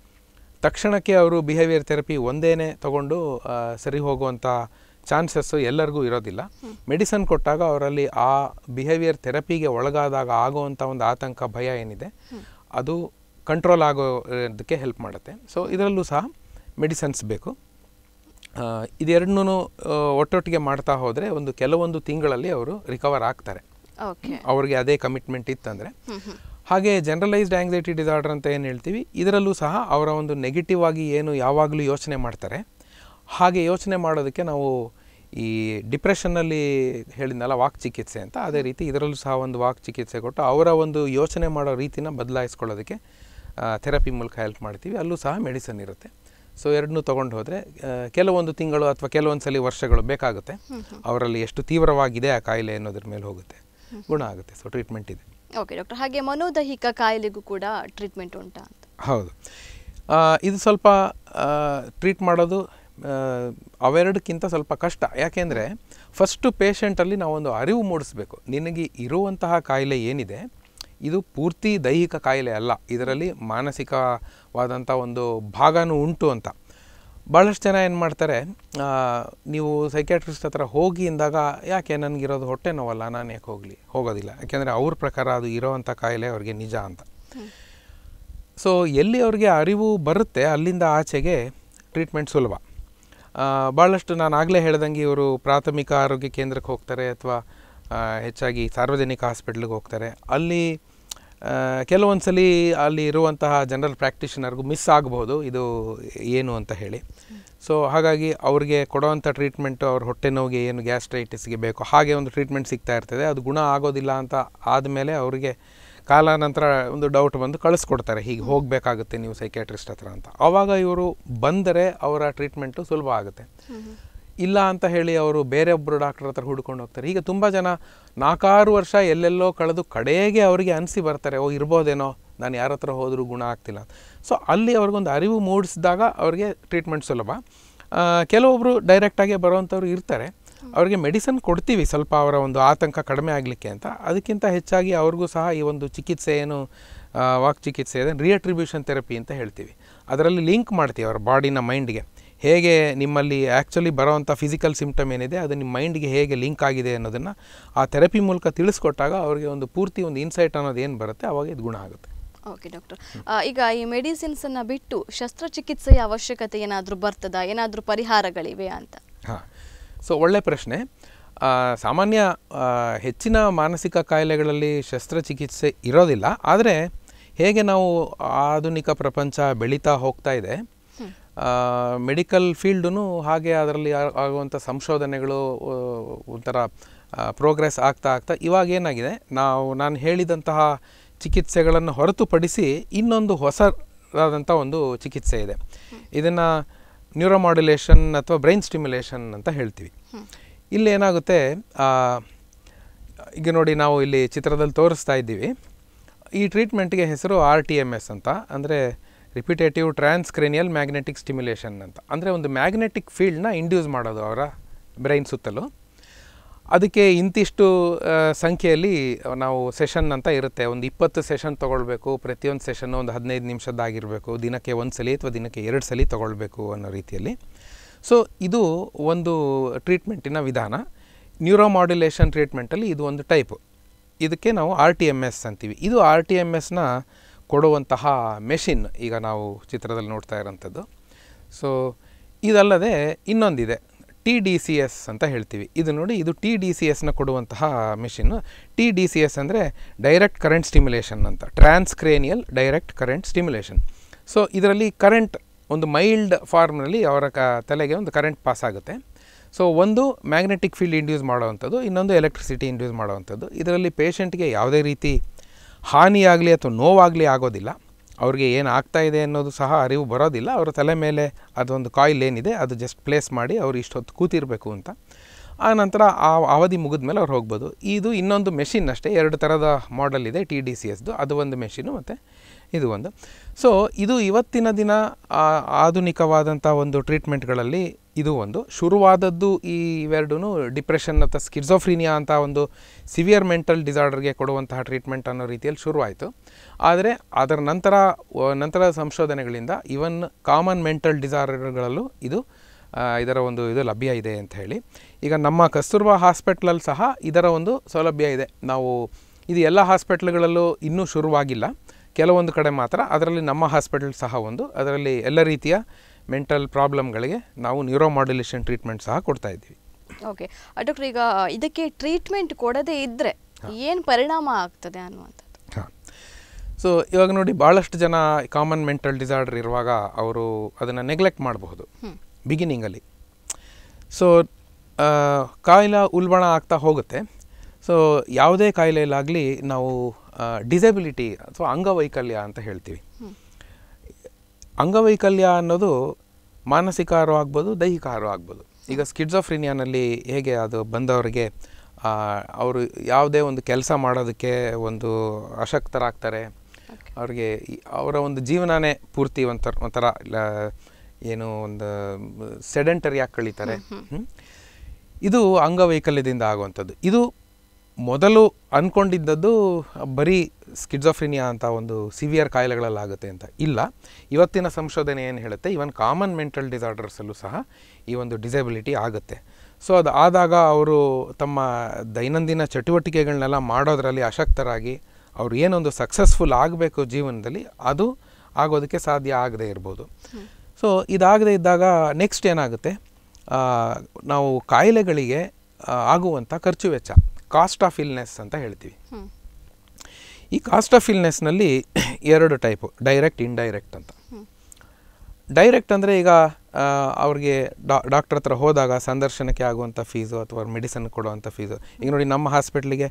ತಕ್ಷಣಕ್ಕೆ ಅವರು ಬಿಹೇವಿಯರ್ ಥೆರಪಿ ಒಂದೇನೇ ತಗೊಂಡು ಸರಿ ಹೋಗುವಂಥ ಚಾನ್ಸಸ್ಸು ಎಲ್ಲರಿಗೂ ಇರೋದಿಲ್ಲ. ಮೆಡಿಸನ್ ಕೊಟ್ಟಾಗ ಅವರಲ್ಲಿ ಆ ಬಿಹೇವಿಯರ್ ಥೆರಪಿಗೆ ಒಳಗಾದಾಗ ಆಗುವಂಥ ಒಂದು ಆತಂಕ ಭಯ ಏನಿದೆ ಅದು ಕಂಟ್ರೋಲ್ ಆಗೋದಕ್ಕೆ ಹೆಲ್ಪ್ ಮಾಡುತ್ತೆ. ಸೊ ಇದರಲ್ಲೂ ಸಹ ಮೆಡಿಸನ್ಸ್ ಬೇಕು. ಇದೆರಡನ್ನೂ ಒಟ್ಟೊಟ್ಟಿಗೆ ಮಾಡ್ತಾ ಹೋದರೆ ಒಂದು ಕೆಲವೊಂದು ತಿಂಗಳಲ್ಲಿ ಅವರು ರಿಕವರ್ ಆಗ್ತಾರೆ. ಅವ್ರಿಗೆ ಅದೇ ಕಮಿಟ್ಮೆಂಟ್ ಇತ್ತಂದರೆ. ಹಾಗೆ ಜನರಲೈಸ್ಡ್ ಆಂಗ್ಸೈಟಿ ಡಿಸಾರ್ಡರ್ ಅಂತ ಏನು ಹೇಳ್ತೀವಿ ಇದರಲ್ಲೂ ಸಹ ಅವರ ಒಂದು ನೆಗೆಟಿವ್ ಆಗಿ ಏನು ಯಾವಾಗಲೂ ಯೋಚನೆ ಮಾಡ್ತಾರೆ. ಹಾಗೆ ಯೋಚನೆ ಮಾಡೋದಕ್ಕೆ ನಾವು ಈ ಡಿಪ್ರೆಷನ್ನಲ್ಲಿ ಹೇಳಿದ್ನಲ್ಲ ವಾಕ್ ಚಿಕಿತ್ಸೆ ಅಂತ. ಅದೇ ರೀತಿ ಇದರಲ್ಲೂ ಸಹ ಒಂದು ವಾಕ್ ಚಿಕಿತ್ಸೆ ಕೊಟ್ಟು ಅವರ ಒಂದು ಯೋಚನೆ ಮಾಡೋ ರೀತಿನ ಬದಲಾಯಿಸ್ಕೊಳ್ಳೋದಕ್ಕೆ ಥೆರಪಿ ಮೂಲಕ ಹೆಲ್ಪ್ ಮಾಡ್ತೀವಿ. ಅಲ್ಲೂ ಸಹ ಮೆಡಿಸನ್ ಇರುತ್ತೆ. ಸೊ ಎರಡನ್ನೂ ತೊಗೊಂಡು ಹೋದರೆ ಕೆಲವೊಂದು ತಿಂಗಳು ಅಥವಾ ಕೆಲವೊಂದು ಸಲ ವರ್ಷಗಳು ಬೇಕಾಗುತ್ತೆ. ಅವರಲ್ಲಿ ಎಷ್ಟು ತೀವ್ರವಾಗಿದೆ ಆ ಕಾಯಿಲೆ ಅನ್ನೋದ್ರ ಮೇಲೆ ಹೋಗುತ್ತೆ. ಗುಣ ಆಗುತ್ತೆ. ಸೊ ಟ್ರೀಟ್ಮೆಂಟ್ ಇದೆ. ಓಕೆ ಡಾಕ್ಟರ್ ಹಾಗೆ ಮನೋದೈಹಿಕ ಕಾಯಿಲೆಗೂ ಕೂಡ ಟ್ರೀಟ್ಮೆಂಟ್ ಉಂಟಾ ಹೌದು. ಇದು ಸ್ವಲ್ಪ ಟ್ರೀಟ್ ಮಾಡೋದು ಅವೆರಡಕ್ಕಿಂತ ಸ್ವಲ್ಪ ಕಷ್ಟ. ಯಾಕೆಂದರೆ ಫಸ್ಟು ಪೇಷಂಟಲ್ಲಿ ನಾವೊಂದು ಅರಿವು ಮೂಡಿಸ್ಬೇಕು. ನಿನಗೆ ಇರುವಂತಹ ಕಾಯಿಲೆ ಏನಿದೆ? ಇದು ಪೂರ್ತಿ ದೈಹಿಕ ಕಾಯಿಲೆ ಅಲ್ಲ. ಇದರಲ್ಲಿ ಮಾನಸಿಕವಾದಂಥ ಒಂದು ಭಾಗನೂ ಉಂಟು ಅಂತ. ಭಾಳಷ್ಟು ಜನ ಏನು ಮಾಡ್ತಾರೆ ನೀವು ಸೈಕ್ಯಾಟ್ರಿಸ್ಟ್ ಹತ್ರ ಹೋಗಿ ಅಂದಾಗ ಯಾಕೆ ನನಗಿರೋದು ಹೊಟ್ಟೆ ನೋವಲ್ಲ? ನಾನು ಯಾಕೆ ಹೋಗಲಿ? ಹೋಗೋದಿಲ್ಲ. ಯಾಕೆಂದರೆ ಅವ್ರ ಪ್ರಕಾರ ಅದು ಇರೋವಂಥ ಕಾಯಿಲೆ ಅವ್ರಿಗೆ ನಿಜ ಅಂತ. ಸೊ ಎಲ್ಲಿ ಅವ್ರಿಗೆ ಅರಿವು ಬರುತ್ತೆ ಅಲ್ಲಿಂದ ಆಚೆಗೆ ಟ್ರೀಟ್ಮೆಂಟ್ ಸುಲಭ. ಭಾಳಷ್ಟು ನಾನು ಆಗಲೇ ಹೇಳ್ದಂಗೆ ಇವರು ಪ್ರಾಥಮಿಕ ಆರೋಗ್ಯ ಕೇಂದ್ರಕ್ಕೆ ಹೋಗ್ತಾರೆ ಅಥವಾ ಹೆಚ್ಚಾಗಿ ಸಾರ್ವಜನಿಕ ಹಾಸ್ಪಿಟ್ಲಿಗೆ ಹೋಗ್ತಾರೆ. ಅಲ್ಲಿ ಕೆಲವೊಂದು ಸಲ ಅಲ್ಲಿ ಇರುವಂತಹ ಜನರಲ್ ಪ್ರಾಕ್ಟೀಷನರ್ಗೂ ಮಿಸ್ ಆಗಬಹುದು ಇದು ಏನು ಅಂತ ಹೇಳಿ. ಸೊ, ಹಾಗಾಗಿ ಅವ್ರಿಗೆ ಕೊಡೋವಂಥ ಟ್ರೀಟ್ಮೆಂಟು ಅವ್ರ ಹೊಟ್ಟೆ ನೋವಿಗೆ ಏನು ಗ್ಯಾಸ್ಟ್ರೈಟಿಸ್ಗೆ ಬೇಕು ಹಾಗೆ ಒಂದು ಟ್ರೀಟ್ಮೆಂಟ್ ಸಿಗ್ತಾ ಇರ್ತದೆ. ಅದು ಗುಣ ಆಗೋದಿಲ್ಲ ಅಂತ ಆದಮೇಲೆ ಅವರಿಗೆ ಕಾಲಾನಂತರ ಒಂದು ಡೌಟ್ ಬಂದು ಕಳಿಸ್ಕೊಡ್ತಾರೆ ಹೀಗೆ ಹೋಗಬೇಕಾಗುತ್ತೆ ನೀವು ಸೈಕ್ಯಾಟ್ರಿಸ್ಟ್ ಹತ್ರ ಅಂತ. ಆವಾಗ ಇವರು ಬಂದರೆ ಅವರ ಟ್ರೀಟ್ಮೆಂಟು ಸುಲಭ ಆಗುತ್ತೆ. ಇಲ್ಲ ಅಂತ ಹೇಳಿ ಅವರು ಬೇರೆ ಒಬ್ಬರು ಡಾಕ್ಟರ್ ಹತ್ರ ಹುಡ್ಕೊಂಡು ಹೋಗ್ತಾರೆ. ಈಗ ತುಂಬ ಜನ ನಾಲ್ಕಾರು ವರ್ಷ ಎಲ್ಲೆಲ್ಲೋ ಕಳೆದು ಕಡೆಗೆ ಅವರಿಗೆ ಅನಿಸಿ ಬರ್ತಾರೆ ಓ ಇರ್ಬೋದೇನೋ ನಾನು ಯಾರ ಹತ್ರ ಹೋದರೂ ಗುಣ ಆಗ್ತಿಲ್ಲ ಸೊ ಅಲ್ಲಿ ಅವ್ರಿಗೊಂದು ಅರಿವು ಮೂಡಿಸಿದಾಗ ಅವ್ರಿಗೆ ಟ್ರೀಟ್ಮೆಂಟ್ ಸುಲಭ. ಕೆಲವೊಬ್ಬರು ಡೈರೆಕ್ಟಾಗಿ ಬರೋವಂಥವ್ರು ಇರ್ತಾರೆ. ಅವ್ರಿಗೆ ಮೆಡಿಸನ್ ಕೊಡ್ತೀವಿ ಸ್ವಲ್ಪ ಅವರ ಒಂದು ಆತಂಕ ಕಡಿಮೆ ಆಗಲಿಕ್ಕೆ ಅಂತ. ಅದಕ್ಕಿಂತ ಹೆಚ್ಚಾಗಿ ಅವ್ರಿಗೂ ಸಹ ಈ ಒಂದು ಚಿಕಿತ್ಸೆ ಏನು ವಾಕ್ ಚಿಕಿತ್ಸೆ ಇದೆ ರಿಯಟ್ರಿಬ್ಯೂಷನ್ ಥೆರಪಿ ಅಂತ ಹೇಳ್ತೀವಿ. ಅದರಲ್ಲಿ ಲಿಂಕ್ ಮಾಡ್ತೀವಿ ಅವರ ಬಾಡಿನ ಮೈಂಡ್ಗೆ ಹೇಗೆ ನಿಮ್ಮಲ್ಲಿ ಆ್ಯಕ್ಚುಲಿ ಬರೋವಂಥ ಫಿಸಿಕಲ್ ಸಿಮ್ಟಮ್ ಏನಿದೆ ಅದು ನಿಮ್ಮ ಮೈಂಡ್ಗೆ ಹೇಗೆ ಲಿಂಕ್ ಆಗಿದೆ ಅನ್ನೋದನ್ನು ಆ ಥೆರಪಿ ಮೂಲಕ ತಿಳಿಸ್ಕೊಟ್ಟಾಗ ಅವರಿಗೆ ಒಂದು ಪೂರ್ತಿ ಒಂದು ಇನ್ಸೈಟ್ ಅನ್ನೋದು ಏನು ಬರುತ್ತೆ ಅವಾಗ ಇದು ಗುಣ ಆಗುತ್ತೆ. ಓಕೆ ಡಾಕ್ಟರ್ ಈಗ ಈ ಮೆಡಿಸಿನ್ಸನ್ನು ಬಿಟ್ಟು ಶಸ್ತ್ರಚಿಕಿತ್ಸೆಯ ಅವಶ್ಯಕತೆ ಏನಾದರೂ ಬರ್ತದಾ? ಏನಾದರೂ ಪರಿಹಾರಗಳಿವೆ ಅಂತ? ಹಾಂ. ಸೊ ಒಳ್ಳೆ ಪ್ರಶ್ನೆ. ಸಾಮಾನ್ಯ ಹೆಚ್ಚಿನ ಮಾನಸಿಕ ಕಾಯಿಲೆಗಳಲ್ಲಿ ಶಸ್ತ್ರಚಿಕಿತ್ಸೆ ಇರೋದಿಲ್ಲ. ಆದರೆ ಹೇಗೆ ನಾವು ಆಧುನಿಕ ಪ್ರಪಂಚ ಬೆಳೀತಾ ಹೋಗ್ತಾ ಇದೆ ಮೆಡಿಕಲ್ ಫೀಲ್ಡೂ ಹಾಗೆ ಅದರಲ್ಲಿ ಆಗುವಂಥ ಸಂಶೋಧನೆಗಳು ಒಂಥರ ಪ್ರೋಗ್ರೆಸ್ ಆಗ್ತಾ ಆಗ್ತಾ ಇವಾಗ ಏನಾಗಿದೆ ನಾವು ನಾನು ಹೇಳಿದಂತಹ ಚಿಕಿತ್ಸೆಗಳನ್ನು ಹೊರತುಪಡಿಸಿ ಇನ್ನೊಂದು ಹೊಸದಾದಂಥ ಒಂದು ಚಿಕಿತ್ಸೆ ಇದೆ. ಇದನ್ನು ನ್ಯೂರೋಮಾಡ್ಯುಲೇಷನ್ ಅಥವಾ ಬ್ರೈನ್ ಸ್ಟಿಮ್ಯುಲೇಷನ್ ಅಂತ ಹೇಳ್ತೀವಿ. ಇಲ್ಲಿ ಏನಾಗುತ್ತೆ ಈಗ ನೋಡಿ ನಾವು ಇಲ್ಲಿ ಚಿತ್ರದಲ್ಲಿ ತೋರಿಸ್ತಾ ಇದ್ದೀವಿ. ಈ ಟ್ರೀಟ್ಮೆಂಟ್ಗೆ ಹೆಸರು ಆರ್ ಟಿ ಎಂ ಎಸ್ ಅಂತ ಅಂದರೆ ರಿಪಿಟೇಟಿವ್ ಟ್ರಾನ್ಸ್ಕ್ರೇನಿಯಲ್ ಮ್ಯಾಗ್ನೆಟಿಕ್ ಸ್ಟಿಮ್ಯುಲೇಷನ್ ಅಂತ. ಅಂದರೆ ಒಂದು ಮ್ಯಾಗ್ನೆಟಿಕ್ ಫೀಲ್ಡ್ನ ಇಂಡ್ಯೂಸ್ ಮಾಡೋದು ಅವರ ಬ್ರೈನ್ ಸುತ್ತಲೂ. ಅದಕ್ಕೆ ಇಂತಿಷ್ಟು ಸಂಖ್ಯೆಯಲ್ಲಿ ನಾವು ಸೆಷನ್ ಅಂತ ಇರುತ್ತೆ. ಒಂದು ಇಪ್ಪತ್ತು ಸೆಷನ್ ತೊಗೊಳ್ಬೇಕು, ಪ್ರತಿಯೊಂದು ಸೆಷನ್ ಒಂದು ಹದಿನೈದು ನಿಮಿಷದ್ದಾಗಿರಬೇಕು, ದಿನಕ್ಕೆ ಒಂದು ಸಲ ಅಥವಾ ದಿನಕ್ಕೆ ಎರಡು ಸಲ ತೊಗೊಳ್ಬೇಕು ಅನ್ನೋ ರೀತಿಯಲ್ಲಿ. ಸೊ ಇದು ಒಂದು ಟ್ರೀಟ್ಮೆಂಟಿನ ವಿಧಾನ. ನ್ಯೂರೋ ಮಾಡ್ಯುಲೇಷನ್ ಟ್ರೀಟ್ಮೆಂಟಲ್ಲಿ ಇದು ಒಂದು ಟೈಪ್ ಇದಕ್ಕೆ ನಾವು ಆರ್ ಟಿ ಎಂ ಎಸ್ ಅಂತೀವಿ. ಇದು ಆರ್ ಟಿ ಎಂ ಎಸ್ನ ಕೊಡುವಂತಹ ಮೆಷಿನ್ ಈಗ ನಾವು ಚಿತ್ರದಲ್ಲಿ ನೋಡ್ತಾ ಇರೋಂಥದ್ದು. ಸೊ ಇದಲ್ಲದೆ ಇನ್ನೊಂದಿದೆ. ಟಿ ಡಿ ಸಿ ಎಸ್ ಅಂತ ಹೇಳ್ತೀವಿ. ಇದು ನೋಡಿ, ಇದು ಟಿ ಡಿ ಸಿ ಎಸ್ನ ಕೊಡುವಂತಹ machine T D C S ಅಂದರೆ ಡೈರೆಕ್ಟ್ ಕರೆಂಟ್ ಸ್ಟಿಮ್ಯುಲೇಷನ್ ಅಂತ. Transcranial direct current stimulation so ಇದರಲ್ಲಿ ಕರೆಂಟ್ ಒಂದು ಮೈಲ್ಡ್ ಫಾರ್ಮ್ನಲ್ಲಿ ಅವರ ಕ, ತಲೆಗೆ ಒಂದು ಕರೆಂಟ್ ಪಾಸ್ ಆಗುತ್ತೆ. ಸೊ ಒಂದು ಮ್ಯಾಗ್ನೆಟಿಕ್ ಫೀಲ್ಡ್ ಇಂಡ್ಯೂಸ್ ಮಾಡುವಂಥದ್ದು, ಇನ್ನೊಂದು ಎಲೆಕ್ಟ್ರಿಸಿಟಿ ಇಂಡ್ಯೂಸ್ ಮಾಡುವಂಥದ್ದು. ಇದರಲ್ಲಿ ಪೇಷಂಟ್ಗೆ ಯಾವುದೇ ರೀತಿ ಹಾನಿಯಾಗಲಿ ಅಥವಾ ನೋವಾಗಲಿ ಆಗೋದಿಲ್ಲ. ಅವ್ರಿಗೆ ಏನು ಆಗ್ತಾ ಇದೆ ಅನ್ನೋದು ಸಹ ಅರಿವು ಬರೋದಿಲ್ಲ. ಅವರ ತಲೆ ಮೇಲೆ ಅದೊಂದು ಕಾಯಿಲ್ ಏನಿದೆ, ಅದು ಜಸ್ಟ್ ಪ್ಲೇಸ್ ಮಾಡಿ ಅವ್ರು ಇಷ್ಟೊತ್ತು ಕೂತಿರಬೇಕು ಅಂತ. ಆ ನಂತರ ಆ ಅವಧಿ ಮುಗಿದ ಮೇಲೆ ಅವ್ರು ಹೋಗ್ಬೋದು. ಇದು ಇನ್ನೊಂದು ಮೆಷಿನ್ ಅಷ್ಟೇ, ಎರಡು ಥರದ ಮಾಡೆಲ್ ಇದೆ ಟಿ ಡಿ ಸಿ ಎಸ್ದು ಅದು ಒಂದು ಮೆಷಿನು ಮತ್ತು ಇದು ಒಂದು. ಸೊ ಇದು ಇವತ್ತಿನ ದಿನ ಆಧುನಿಕವಾದಂಥ ಒಂದು ಟ್ರೀಟ್ಮೆಂಟ್ಗಳಲ್ಲಿ ಇದು ಒಂದು. ಶುರುವಾದದ್ದು ಈ ಇವೆರಡೂ ಡಿಪ್ರೆಷನ್ ಅಥವಾ ಸ್ಕಿಡ್ಸೋಫ್ರೀನಿಯಾ ಅಂತ ಒಂದು ಸಿವಿಯರ್ ಮೆಂಟಲ್ ಡಿಸಾರ್ಡರ್ಗೆ ಕೊಡುವಂತಹ ಟ್ರೀಟ್ಮೆಂಟ್ ಅನ್ನೋ ರೀತಿಯಲ್ಲಿ ಶುರುವಾಯಿತು. ಆದರೆ, ಅದರ ನಂತರ ನಂತರ ಸಂಶೋಧನೆಗಳಿಂದ ಇವನ್ ಕಾಮನ್ ಮೆಂಟಲ್ ಡಿಸಾರ್ಡರ್ಗಳಲ್ಲೂ ಇದು ಇದರ ಒಂದು ಇದು ಲಭ್ಯ ಇದೆ ಅಂತ ಹೇಳಿ. ಈಗ ನಮ್ಮ ಕಸ್ತೂರ್ಬಾ ಹಾಸ್ಪಿಟ್ಲಲ್ಲಿ ಸಹ ಇದರ ಒಂದು ಸೌಲಭ್ಯ ಇದೆ. ನಾವು, ಇದು ಎಲ್ಲ ಹಾಸ್ಪಿಟ್ಲ್ಗಳಲ್ಲೂ ಇನ್ನೂ ಶುರುವಾಗಿಲ್ಲ. ಕೆಲವೊಂದು ಕಡೆ ಮಾತ್ರ ಅದರಲ್ಲಿ ನಮ್ಮ ಹಾಸ್ಪಿಟಲ್ ಸಹ ಒಂದು. ಅದರಲ್ಲಿ ಎಲ್ಲ ರೀತಿಯ ಮೆಂಟಲ್ ಪ್ರಾಬ್ಲಮ್ಗಳಿಗೆ ನಾವು ನ್ಯೂರೋ ಮಾಡ್ಯುಲೇಷನ್ ಟ್ರೀಟ್ಮೆಂಟ್ ಸಹ ಕೊಡ್ತಾ ಇದ್ದೀವಿ. ಓಕೆ. ಡಾಕ್ಟರ್ ಈಗ ಇದಕ್ಕೆ ಟ್ರೀಟ್ಮೆಂಟ್ ಕೊಡದೇ ಇದ್ದರೆ ಏನು ಪರಿಣಾಮ ಆಗ್ತದೆ ಅನ್ನುವಂಥದ್ದು? ಹಾಂ. ಸೊ ಇವಾಗ ನೋಡಿ ಭಾಳಷ್ಟು ಜನ ಕಾಮನ್ ಮೆಂಟಲ್ ಡಿಸಾರ್ಡರ್ ಇರುವಾಗ ಅವರು ಅದನ್ನು ನೆಗ್ಲೆಕ್ಟ್ ಮಾಡಬಹುದು. ಬಿಗಿನಿಂಗಲ್ಲಿ ಸೊ ಕಾಯಿಲೆ ಉಲ್ಬಣ ಆಗ್ತಾ ಹೋಗುತ್ತೆ. ಸೊ ಯಾವುದೇ ಕಾಯಿಲೆಯಲ್ಲಾಗಲಿ ನಾವು ಡಿಸೆಬಿಲಿಟಿ ಅಥವಾ ಅಂಗವೈಕಲ್ಯ ಅಂತ ಹೇಳ್ತೀವಿ. ಅಂಗವೈಕಲ್ಯ ಅನ್ನೋದು ಮಾನಸಿಕ ಆಹಾರ ಆಗ್ಬೋದು ದೈಹಿಕ ಆಹಾರ ಆಗ್ಬೋದು. ಈಗ ಸ್ಕಿಡ್ಸೋಫ್ರಿನಿಯಾನಲ್ಲಿ ಹೇಗೆ ಅದು ಬಂದವರಿಗೆ ಅವರು ಯಾವುದೇ ಒಂದು ಕೆಲಸ ಮಾಡೋದಕ್ಕೆ ಒಂದು ಅಶಕ್ತರಾಗ್ತಾರೆ. ಅವ್ರಿಗೆ ಅವರ ಒಂದು ಜೀವನನೇ ಪೂರ್ತಿ ಒಂಥರ ಒಂಥರ ಏನು ಒಂದು ಸೆಡೆಂಟರಿಯಾಗಿ ಕಳೀತಾರೆ? ಇದು ಅಂಗವೈಕಲ್ಯದಿಂದ ಆಗುವಂಥದ್ದು. ಇದು ಮೊದಲು ಅಂದ್ಕೊಂಡಿದ್ದದ್ದು ಬರೀ ಸ್ಕಿಡ್ಸೋಫ್ರಿನಿಯಾ ಅಂತ ಒಂದು ಸಿವಿಯರ್ ಕಾಯಿಲೆಗಳಲ್ಲಾಗುತ್ತೆ ಅಂತ. ಇಲ್ಲ ಇವತ್ತಿನ ಸಂಶೋಧನೆ ಏನು ಹೇಳುತ್ತೆ ಇವನ್ ಕಾಮನ್ ಮೆಂಟಲ್ ಡಿಸಾರ್ಡರ್ಸಲ್ಲೂ ಸಹ ಈ ಒಂದು ಡಿಸೆಬಿಲಿಟಿ ಆಗುತ್ತೆ. ಸೊ ಅದು ಆದಾಗ ಅವರು ತಮ್ಮ ದೈನಂದಿನ ಚಟುವಟಿಕೆಗಳನ್ನೆಲ್ಲ ಮಾಡೋದರಲ್ಲಿ ಅಶಕ್ತರಾಗಿ ಅವ್ರು ಏನೊಂದು ಸಕ್ಸಸ್ಫುಲ್ ಆಗಬೇಕು ಜೀವನದಲ್ಲಿ ಅದು ಆಗೋದಕ್ಕೆ ಸಾಧ್ಯ ಆಗದೇ ಇರ್ಬೋದು. ಸೊ ಇದಾಗದೇ ಇದ್ದಾಗ ನೆಕ್ಸ್ಟ್ ಏನಾಗುತ್ತೆ ನಾವು ಕಾಯಿಲೆಗಳಿಗೆ ಆಗುವಂಥ ಖರ್ಚು ವೆಚ್ಚ. ಕಾಸ್ಟ್ ಆಫ್ ಇಲ್ನೆಸ್ ಅಂತ ಹೇಳ್ತೀವಿ. ಈ ಕಾಸ್ಟ್ ಆಫ್ ಇಲ್ನೆಸ್ನಲ್ಲಿ ಎರಡು ಟೈಪು ಡೈರೆಕ್ಟ್ ಇಂಡೈರೆಕ್ಟ್ ಅಂತ. ಡೈರೆಕ್ಟ್ ಅಂದರೆ ಈಗ ಅವ್ರಿಗೆ ಡಾ ಡಾಕ್ಟ್ರ್ ಹತ್ರ ಹೋದಾಗ ಸಂದರ್ಶನಕ್ಕೆ ಆಗುವಂಥ ಫೀಸು ಅಥವಾ ಮೆಡಿಸನ್ ಕೊಡುವಂಥ ಫೀಸು ಈಗ ನೋಡಿ ನಮ್ಮ ಹಾಸ್ಪಿಟ್ಲಿಗೆ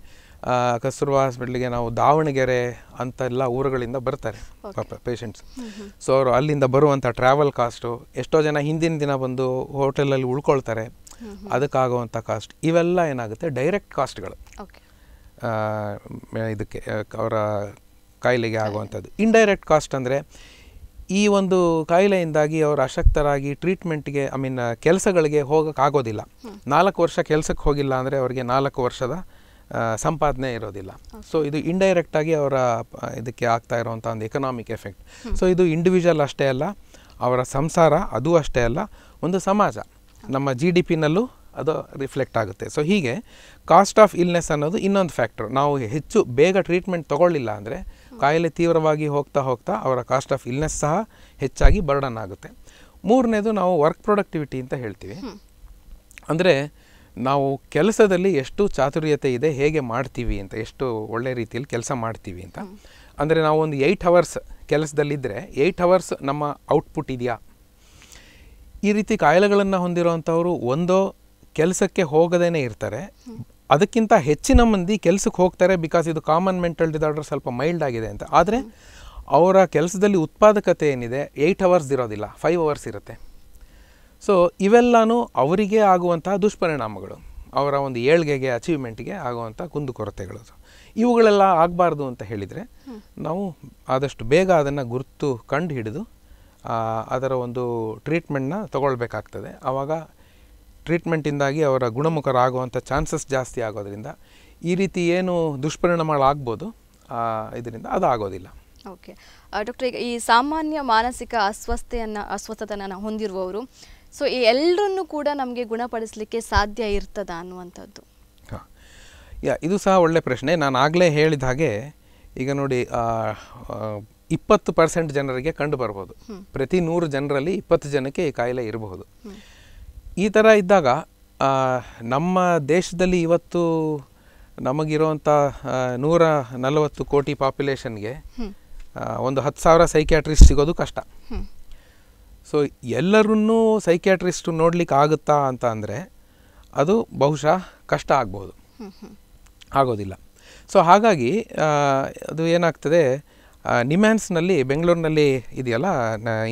ಕಸ್ತೂರ್ಬಾ ಹಾಸ್ಪಿಟ್ಲಿಗೆ ನಾವು ದಾವಣಗೆರೆ ಅಂತ ಎಲ್ಲ ಊರುಗಳಿಂದ ಬರ್ತಾರೆ ಪಾಪ ಪೇಷಂಟ್ಸ್ ಸೊ ಅವರು ಅಲ್ಲಿಂದ ಬರುವಂಥ ಟ್ರಾವೆಲ್ ಕಾಸ್ಟು ಎಷ್ಟೋ ಜನ ಹಿಂದಿನ ದಿನ ಬಂದು ಹೋಟೆಲಲ್ಲಿ ಉಳ್ಕೊಳ್ತಾರೆ. ಅದಕ್ಕಾಗುವಂಥ ಕಾಸ್ಟ್ ಇವೆಲ್ಲ ಏನಾಗುತ್ತೆ? ಡೈರೆಕ್ಟ್ ಕಾಸ್ಟ್ಗಳು ಇದಕ್ಕೆ ಅವರ ಕಾಯಿಲೆಗೆ ಆಗುವಂಥದ್ದು. ಇಂಡೈರೆಕ್ಟ್ ಕಾಸ್ಟ್ ಅಂದರೆ ಈ ಒಂದು ಕಾಯಿಲೆಯಿಂದಾಗಿ ಅವರು ಅಶಕ್ತರಾಗಿ ಟ್ರೀಟ್ಮೆಂಟ್ಗೆ ಐ ಮೀನ್ ಕೆಲಸಗಳಿಗೆ ಹೋಗೋಕ್ಕಾಗೋದಿಲ್ಲ. ನಾಲ್ಕು ವರ್ಷ ಕೆಲಸಕ್ಕೆ ಹೋಗಿಲ್ಲ ಅಂದರೆ ಅವರಿಗೆ ನಾಲ್ಕು ವರ್ಷದ ಸಂಪಾದನೆ ಇರೋದಿಲ್ಲ. ಸೊ ಇದು ಇಂಡೈರೆಕ್ಟಾಗಿ ಅವರ ಇದಕ್ಕೆ ಆಗ್ತಾ ಇರೋವಂಥ ಒಂದು ಎಕನಾಮಿಕ್ ಎಫೆಕ್ಟ್ ಸೊ ಇದು ಇಂಡಿವಿಜುವಲ್ ಅಷ್ಟೇ ಅಲ್ಲ ಅವರ ಸಂಸಾರ ಅದು ಅಷ್ಟೇ ಅಲ್ಲ ಒಂದು ಸಮಾಜ. ನಮ್ಮ ಜಿ ಡಿ ಪಿನಲ್ಲೂ ಅದು ರಿಫ್ಲೆಕ್ಟ್ ಆಗುತ್ತೆ. ಸೊ ಹೀಗೆ ಕಾಸ್ಟ್ ಆಫ್ ಇಲ್ನೆಸ್ ಅನ್ನೋದು ಇನ್ನೊಂದು ಫ್ಯಾಕ್ಟರ್ ನಾವು ಹೆಚ್ಚು ಬೇಗ ಟ್ರೀಟ್ಮೆಂಟ್ ತೊಗೊಳ್ಳಿಲ್ಲ ಅಂದರೆ ಕಾಯಿಲೆ ತೀವ್ರವಾಗಿ ಹೋಗ್ತಾ ಹೋಗ್ತಾ ಅವರ ಕಾಸ್ಟ್ ಆಫ್ ಇಲ್ನೆಸ್ ಸಹ ಹೆಚ್ಚಾಗಿ ಬರ್ಡನ್ ಆಗುತ್ತೆ. ಮೂರನೇದು ನಾವು ವರ್ಕ್ ಪ್ರೊಡಕ್ಟಿವಿಟಿ ಅಂತ ಹೇಳ್ತೀವಿ. ಅಂದರೆ ನಾವು ಕೆಲಸದಲ್ಲಿ ಎಷ್ಟು ಚಾತುರ್ಯತೆ ಇದೆ ಹೇಗೆ ಮಾಡ್ತೀವಿ ಅಂತ ಎಷ್ಟು ಒಳ್ಳೆ ರೀತಿಯಲ್ಲಿ ಕೆಲಸ ಮಾಡ್ತೀವಿ ಅಂತ. ಅಂದರೆ ನಾವು ಒಂದು ಏಯ್ಟ್ ಅವರ್ಸ್ ಕೆಲಸದಲ್ಲಿದ್ದರೆ ಏಯ್ಟ್ ಅವರ್ಸ್ ನಮ್ಮ ಔಟ್ಪುಟ್ ಇದೆಯಾ? ಈ ರೀತಿ ಕಾಯಿಲೆಗಳನ್ನು ಹೊಂದಿರುವಂಥವ್ರು ಒಂದೋ ಕೆಲಸಕ್ಕೆ ಹೋಗದೇನೆ ಇರ್ತಾರೆ. ಅದಕ್ಕಿಂತ ಹೆಚ್ಚಿನ ಮಂದಿ ಕೆಲಸಕ್ಕೆ ಹೋಗ್ತಾರೆ ಬಿಕಾಸ್ ಇದು ಕಾಮನ್ ಮೆಂಟಲ್ ಡಿಸಾರ್ಡರ್ ಸ್ವಲ್ಪ ಮೈಲ್ಡ್ ಆಗಿದೆ ಅಂತ. ಆದರೆ ಅವರ ಕೆಲಸದಲ್ಲಿ ಉತ್ಪಾದಕತೆ ಏನಿದೆ ಏಯ್ಟ್ ಅವರ್ಸ್ ಇರೋದಿಲ್ಲ ಫೈವ್ ಅವರ್ಸ್ ಇರುತ್ತೆ. ಸೊ ಇವೆಲ್ಲನೂ ಅವರಿಗೆ ಆಗುವಂತಹ ದುಷ್ಪರಿಣಾಮಗಳು. ಅವರ ಒಂದು ಏಳ್ಗೆಗೆ ಅಚೀವ್ಮೆಂಟ್ಗೆ ಆಗುವಂಥ ಕುಂದುಕೊರತೆಗಳು ಇವುಗಳೆಲ್ಲ ಆಗಬಾರ್ದು ಅಂತ ಹೇಳಿದರೆ ನಾವು ಆದಷ್ಟು ಬೇಗ ಅದನ್ನು ಗುರುತು ಕಂಡು ಹಿಡಿದು ಅದರ ಒಂದು ಟ್ರೀಟ್ಮೆಂಟ್ನ ತಗೊಳ್ಬೇಕಾಗ್ತದೆ. ಆವಾಗ ಟ್ರೀಟ್ಮೆಂಟಿಂದಾಗಿ ಅವರ ಗುಣಮುಖರಾಗುವಂಥ ಚಾನ್ಸಸ್ ಜಾಸ್ತಿ ಆಗೋದ್ರಿಂದ ಈ ರೀತಿ ಏನು ದುಷ್ಪರಿಣಾಮಗಳಾಗ್ಬೋದು ಇದರಿಂದ ಅದು ಆಗೋದಿಲ್ಲ. ಓಕೆ. ಡಾಕ್ಟರ್ ಈಗ ಈ ಸಾಮಾನ್ಯ ಮಾನಸಿಕ ಅಸ್ವಸ್ಥೆಯನ್ನು ಅಸ್ವಸ್ಥತೆಯನ್ನು ಹೊಂದಿರುವವರು ಸೊ ಈ ಎಲ್ಲರನ್ನೂ ಕೂಡ ನಮಗೆ ಗುಣಪಡಿಸಲಿಕ್ಕೆ ಸಾಧ್ಯ ಇರ್ತದ ಅನ್ನುವಂಥದ್ದು? ಹಾಂ. ಯಾ ಇದು ಸಹ ಒಳ್ಳೆ ಪ್ರಶ್ನೆ. ನಾನು ಆಗಲೇ ಹೇಳಿದ ಹಾಗೆ ಈಗ ನೋಡಿ ಇಪ್ಪತ್ತು ಪರ್ಸೆಂಟ್ ಜನರಿಗೆ ಕಂಡು ಬರ್ಬೋದು. ಪ್ರತಿ ನೂರು ಜನರಲ್ಲಿ ಇಪ್ಪತ್ತು ಜನಕ್ಕೆ ಈ ಕಾಯಿಲೆ ಇರಬಹುದು. ಈ ಥರ ಇದ್ದಾಗ ನಮ್ಮ ದೇಶದಲ್ಲಿ ಇವತ್ತು ನಮಗಿರುವಂಥ ನೂರ ನಲವತ್ತು ಕೋಟಿ ಪಾಪ್ಯುಲೇಷನ್ಗೆ ಒಂದು ಹತ್ತು ಸಾವಿರ ಸೈಕ್ಯಾಟ್ರಿಸ್ಟ್ ಸಿಗೋದು ಕಷ್ಟ. ಸೊ ಎಲ್ಲರನ್ನೂ ಸೈಕ್ಯಾಟ್ರಿಸ್ಟ್ ನೋಡ್ಲಿಕ್ಕೆ ಆಗುತ್ತಾ ಅಂತ ಅಂದರೆ ಅದು ಬಹುಶಃ ಕಷ್ಟ ಆಗ್ಬೋದು. ಆಗೋದಿಲ್ಲ. ಸೊ ಹಾಗಾಗಿ ಅದು ಏನಾಗ್ತದೆ ನಿಮ್ಯಾನ್ಸ್ನಲ್ಲಿ ಬೆಂಗಳೂರಿನಲ್ಲಿ ಇದೆಯಲ್ಲ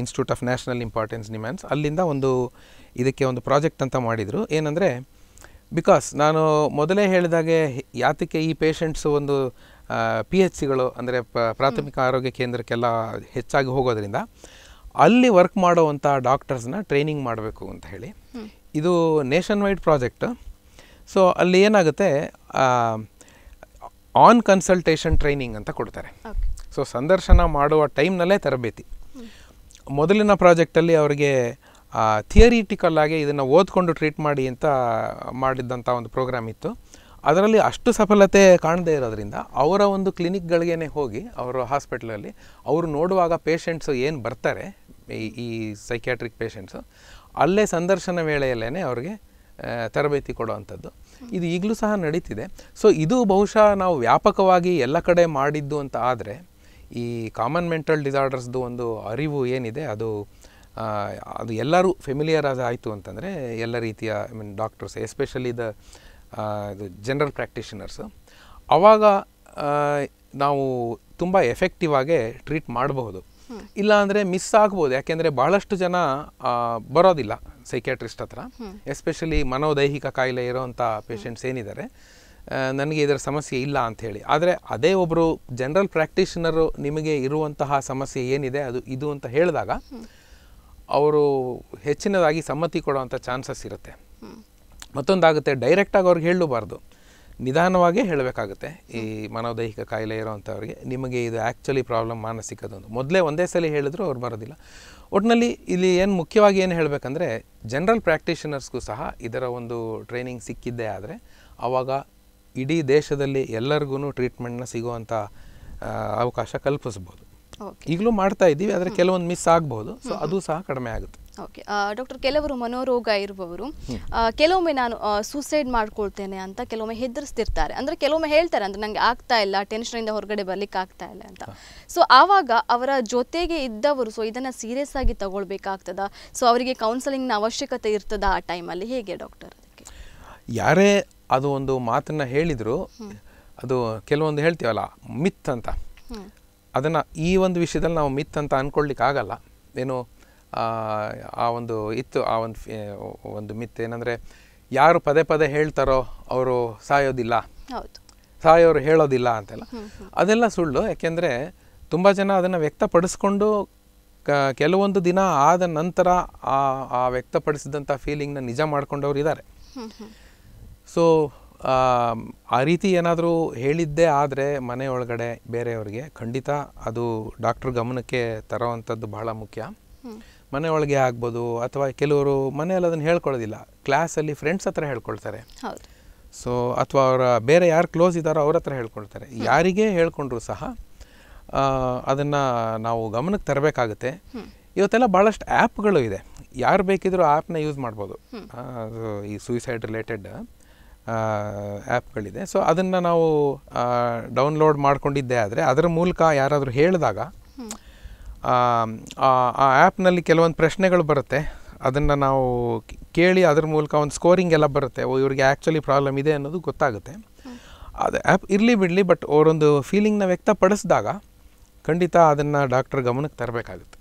institute of national importance NIMHANS ಅಲ್ಲಿಂದ ಒಂದು ಇದಕ್ಕೆ ಒಂದು ಪ್ರಾಜೆಕ್ಟ್ ಅಂತ ಮಾಡಿದರು. ಏನಂದರೆ ಬಿಕಾಸ್ ನಾನು ಮೊದಲೇ ಹೇಳಿದಾಗೆ ಯಾತಕ್ಕೆ ಈ ಪೇಷಂಟ್ಸು ಒಂದು ಪಿ ಎಚ್ ಸಿಗಳು ಅಂದರೆ ಪ್ರಾಥಮಿಕ ಆರೋಗ್ಯ ಕೇಂದ್ರಕ್ಕೆಲ್ಲ ಹೆಚ್ಚಾಗಿ ಹೋಗೋದ್ರಿಂದ ಅಲ್ಲಿ ವರ್ಕ್ ಮಾಡುವಂಥ ಡಾಕ್ಟರ್ಸ್ನ ಟ್ರೈನಿಂಗ್ ಮಾಡಬೇಕು ಅಂತ ಹೇಳಿ. ಇದು ನೇಷನ್ ವೈಡ್ ಪ್ರಾಜೆಕ್ಟ್ ಸೊ ಅಲ್ಲಿ ಏನಾಗುತ್ತೆ ಆನ್ ಕನ್ಸಲ್ಟೇಷನ್ ಟ್ರೈನಿಂಗ್ ಅಂತ ಕೊಡ್ತಾರೆ. ಸೊ ಸಂದರ್ಶನ ಮಾಡುವ ಟೈಮ್ನಲ್ಲೇ ತರಬೇತಿ. ಮೊದಲಿನ ಪ್ರಾಜೆಕ್ಟಲ್ಲಿ ಅವರಿಗೆ ಥಿಯರಿಟಿಕಲ್ ಆಗಿ ಇದನ್ನು ಓದ್ಕೊಂಡು ಟ್ರೀಟ್ ಮಾಡಿ ಅಂತ ಮಾಡಿದ್ದಂಥ ಒಂದು ಪ್ರೋಗ್ರಾಮ್ ಇತ್ತು. ಅದರಲ್ಲಿ ಅಷ್ಟು ಸಫಲತೆ ಕಾಣದೇ ಇರೋದ್ರಿಂದ ಅವರ ಒಂದು ಕ್ಲಿನಿಕ್ಗಳಿಗೇ ಹೋಗಿ, ಅವರು ಹಾಸ್ಪಿಟ್ಲಲ್ಲಿ, ಅವರು ನೋಡುವಾಗ ಪೇಷೆಂಟ್ಸು ಏನು ಬರ್ತಾರೆ, ಈ ಈ ಸೈಕ್ಯಾಟ್ರಿಕ್ ಪೇಷೆಂಟ್ಸು ಅಲ್ಲೇ ಸಂದರ್ಶನ ವೇಳೆಯಲ್ಲೇ ಅವ್ರಿಗೆ ತರಬೇತಿ ಕೊಡುವಂಥದ್ದು. ಇದು ಈಗಲೂ ಸಹ ನಡೀತಿದೆ. ಸೊ ಇದು ಬಹುಶಃ ನಾವು ವ್ಯಾಪಕವಾಗಿ ಎಲ್ಲ ಕಡೆ ಮಾಡಿದ್ದು ಅಂತ ಆದರೆ ಈ ಕಾಮನ್ ಮೆಂಟಲ್ ಡಿಸಾರ್ಡರ್ಸ್ದು ಒಂದು ಅರಿವು ಏನಿದೆ ಅದು ಅದು ಎಲ್ಲರೂ ಫೆಮಿಲಿಯರ್ ಆಯಿತು ಅಂತಂದರೆ ಎಲ್ಲ ರೀತಿಯ I mean doctors especially the ಇದು ಜನರಲ್ ಪ್ರಾಕ್ಟಿಷನರ್ಸು ಆವಾಗ ನಾವು ತುಂಬ ಎಫೆಕ್ಟಿವ್ ಆಗಿ ಟ್ರೀಟ್ ಮಾಡಬಹುದು. ಇಲ್ಲ ಅಂದರೆ ಮಿಸ್ ಆಗ್ಬೋದು. ಯಾಕೆಂದರೆ ಭಾಳಷ್ಟು ಜನ ಬರೋದಿಲ್ಲ ಸೈಕ್ಯಾಟ್ರಿಸ್ಟ್ ಹತ್ರ. ಎಸ್ಪೆಷಲಿ ಮನೋದೈಹಿಕ ಕಾಯಿಲೆ ಇರೋವಂಥ ಪೇಷಂಟ್ಸ್ ಏನಿದ್ದಾರೆ. ನನಗೆ ಇದರ ಸಮಸ್ಯೆ ಇಲ್ಲ ಅಂಥೇಳಿ ಆದರೆ ಅದೇ ಒಬ್ಬರು ಜನರಲ್ ಪ್ರಾಕ್ಟೀಷನರು ನಿಮಗೆ ಇರುವಂತಹ ಸಮಸ್ಯೆ ಏನಿದೆ ಅದು ಇದು ಅಂತ ಹೇಳಿದಾಗ ಅವರು ಹೆಚ್ಚಿನದಾಗಿ ಸಮ್ಮತಿ ಕೊಡುವಂಥ ಚಾನ್ಸಸ್ ಇರುತ್ತೆ. ಮತ್ತೊಂದಾಗುತ್ತೆ ಡೈರೆಕ್ಟಾಗಿ ಅವ್ರಿಗೆ ಹೇಳಬಾರ್ದು. ನಿಧಾನವಾಗೇ ಹೇಳಬೇಕಾಗುತ್ತೆ. ಈ ಮನೋದೈಹಿಕ ಕಾಯಿಲೆ ಇರೋವಂಥವ್ರಿಗೆ ನಿಮಗೆ ಇದು ಆ್ಯಕ್ಚುಲಿ ಪ್ರಾಬ್ಲಮ್ ಮಾನಸಿಕದೊಂದು. ಮೊದಲೇ ಒಂದೇ ಸಲ ಹೇಳಿದ್ರು ಅವ್ರು ಬರೋದಿಲ್ಲ. ಒಟ್ಟಿನಲ್ಲಿ ಇಲ್ಲಿ ಏನು ಮುಖ್ಯವಾಗಿ ಏನು ಹೇಳಬೇಕಂದ್ರೆ ಜನರಲ್ ಪ್ರಾಕ್ಟೀಷನರ್ಸ್ಗೂ ಸಹ ಇದರ ಒಂದು ಟ್ರೈನಿಂಗ್ ಸಿಕ್ಕಿದ್ದೇ ಆದರೆ ಆವಾಗ ಇಡೀ ದೇಶದಲ್ಲಿ ಎಲ್ಲರಿಗೂ ಟ್ರೀಟ್ಮೆಂಟ್ನ ಸಿಗುವಂಥ ಅವಕಾಶ ಕಲ್ಪಿಸ್ಬೋದು. ಓಕೆ ಈಗಲೂ ಮಾಡ್ತಾ ಇದ್ದೀವಿ ಆದರೆ ಕೆಲವೊಂದು ಮಿಸ್ ಆಗ್ಬೋದು. ಸೊ ಅದು ಸಹ ಕಡಿಮೆ ಆಗುತ್ತೆ. ಓಕೆ ಡಾಕ್ಟರ್ ಕೆಲವರು ಮನೋರೋಗ ಇರುವವರು ಕೆಲವೊಮ್ಮೆ ನಾನು ಸೂಸೈಡ್ ಮಾಡ್ಕೊಳ್ತೇನೆ ಅಂತ ಕೆಲವೊಮ್ಮೆ ಹೆದರಿಸ್ತಿರ್ತಾರೆ. ಅಂದರೆ ಕೆಲವೊಮ್ಮೆ ಹೇಳ್ತಾರೆ ಅಂದರೆ ನಂಗೆ ಆಗ್ತಾ ಇಲ್ಲ ಟೆನ್ಷನಿಂದ ಹೊರಗಡೆ ಬರ್ಲಿಕ್ಕೆ ಆಗ್ತಾ ಇಲ್ಲ ಅಂತ. ಸೊ ಆವಾಗ ಅವರ ಜೊತೆಗೆ ಇದ್ದವರು ಸೊ ಇದನ್ನು ಸೀರಿಯಸ್ ಆಗಿ ತಗೊಳ್ಬೇಕಾಗ್ತದ? ಸೊ ಅವರಿಗೆ ಕೌನ್ಸಲಿಂಗ್ನ ಅವಶ್ಯಕತೆ ಇರ್ತದ ಆ ಟೈಮಲ್ಲಿ ಹೇಗೆ ಡಾಕ್ಟರ್ ಯಾರೇ ಅದು ಒಂದು ಮಾತನ್ನ ಹೇಳಿದ್ರು. ಅದು ಕೆಲವೊಂದು ಹೇಳ್ತೀವಲ್ಲ ಮಿತ್ ಅಂತ. ಅದನ್ನ ಈ ಒಂದು ವಿಷಯದಲ್ಲಿ ನಾವು ಮಿತ್ ಅಂತ ಅನ್ಕೊಳ್ಲಿಕ್ಕೆ ಆಗಲ್ಲ. ಏನು ಆ, ಒಂದು ಇತ್ತು ಆ ಒಂದು ಫಿ- ಒಂದು ಮಿತ್ ಏನಂದರೆ ಯಾರು ಪದೇ ಪದೇ ಹೇಳ್ತಾರೋ ಅವರು ಸಾಯೋದಿಲ್ಲ. ಸಾಯೋರು ಹೇಳೋದಿಲ್ಲ ಅಂತೆಲ್ಲ. ಅದೆಲ್ಲ ಸುಳ್ಳು. ಯಾಕೆಂದರೆ ತುಂಬ ಜನ ಅದನ್ನು ವ್ಯಕ್ತಪಡಿಸ್ಕೊಂಡು ಕೆಲವೊಂದು ದಿನ ಆದ ನಂತರ ಆ ಆ ವ್ಯಕ್ತಪಡಿಸಿದಂಥ ಫೀಲಿಂಗ್ನ ನಿಜ ಮಾಡ್ಕೊಂಡವ್ರು ಇದ್ದಾರೆ ಸೊ ಆ ರೀತಿ ಏನಾದರೂ ಹೇಳಿದ್ದೇ ಆದರೆ ಮನೆಯೊಳಗಡೆ ಬೇರೆಯವ್ರಿಗೆ ಖಂಡಿತ ಅದು ಡಾಕ್ಟ್ರ್ ಗಮನಕ್ಕೆ ತರೋವಂಥದ್ದು ಬಹಳ ಮುಖ್ಯ. ಮನೆಯೊಳಗೆ ಆಗ್ಬೋದು ಅಥವಾ ಕೆಲವರು ಮನೆಯಲ್ಲಿ ಅದನ್ನು ಹೇಳ್ಕೊಳ್ಳೋದಿಲ್ಲ. ಕ್ಲಾಸಲ್ಲಿ ಫ್ರೆಂಡ್ಸ್ ಹತ್ರ ಹೇಳ್ಕೊಳ್ತಾರೆ. ಸೊ ಅಥವಾ ಅವರ ಬೇರೆ ಯಾರು ಕ್ಲೋಸ್ ಇದ್ದಾರೋ ಅವ್ರ ಹತ್ರ ಹೇಳ್ಕೊಳ್ತಾರೆ. ಯಾರಿಗೆ ಹೇಳ್ಕೊಂಡ್ರು ಸಹ ಅದನ್ನು ನಾವು ಗಮನಕ್ಕೆ ತರಬೇಕಾಗುತ್ತೆ. ಇವತ್ತೆಲ್ಲ ಭಾಳಷ್ಟು ಆ್ಯಪ್ಗಳು ಇದೆ. ಯಾರು ಬೇಕಿದ್ರೂ ಆ್ಯಪ್ನ ಯೂಸ್ ಮಾಡ್ಬೋದು. ಈ ಸೂಯಿಸೈಡ್ ರಿಲೇಟೆಡ್ ಆ್ಯಪ್ಗಳಿದೆ. ಸೊ ಅದನ್ನು ನಾವು ಡೌನ್ಲೋಡ್ ಮಾಡ್ಕೊಂಡಿದ್ದೇ ಆದರೆ ಅದರ ಮೂಲಕ ಯಾರಾದರೂ ಹೇಳಿದಾಗ ಆ ಆ ಆ್ಯಪ್ನಲ್ಲಿ ಕೆಲವೊಂದು ಪ್ರಶ್ನೆಗಳು ಬರುತ್ತೆ. ಅದನ್ನು ನಾವು ಕೇಳಿ ಅದ್ರ ಮೂಲಕ ಒಂದು ಸ್ಕೋರಿಂಗ್ ಎಲ್ಲ ಬರುತ್ತೆ. ಓ ಇವ್ರಿಗೆ ಆ್ಯಕ್ಚುಲಿ ಪ್ರಾಬ್ಲಮ್ ಇದೆ ಅನ್ನೋದು ಗೊತ್ತಾಗುತ್ತೆ. ಅದು ಆ್ಯಪ್ ಇರಲಿ ಬಿಡಲಿ ಬಟ್ ಅವರೊಂದು ಫೀಲಿಂಗ್ನ ವ್ಯಕ್ತಪಡಿಸಿದಾಗ ಖಂಡಿತ ಅದನ್ನು ಡಾಕ್ಟರ್ ಗಮನಕ್ಕೆ ತರಬೇಕಾಗುತ್ತೆ.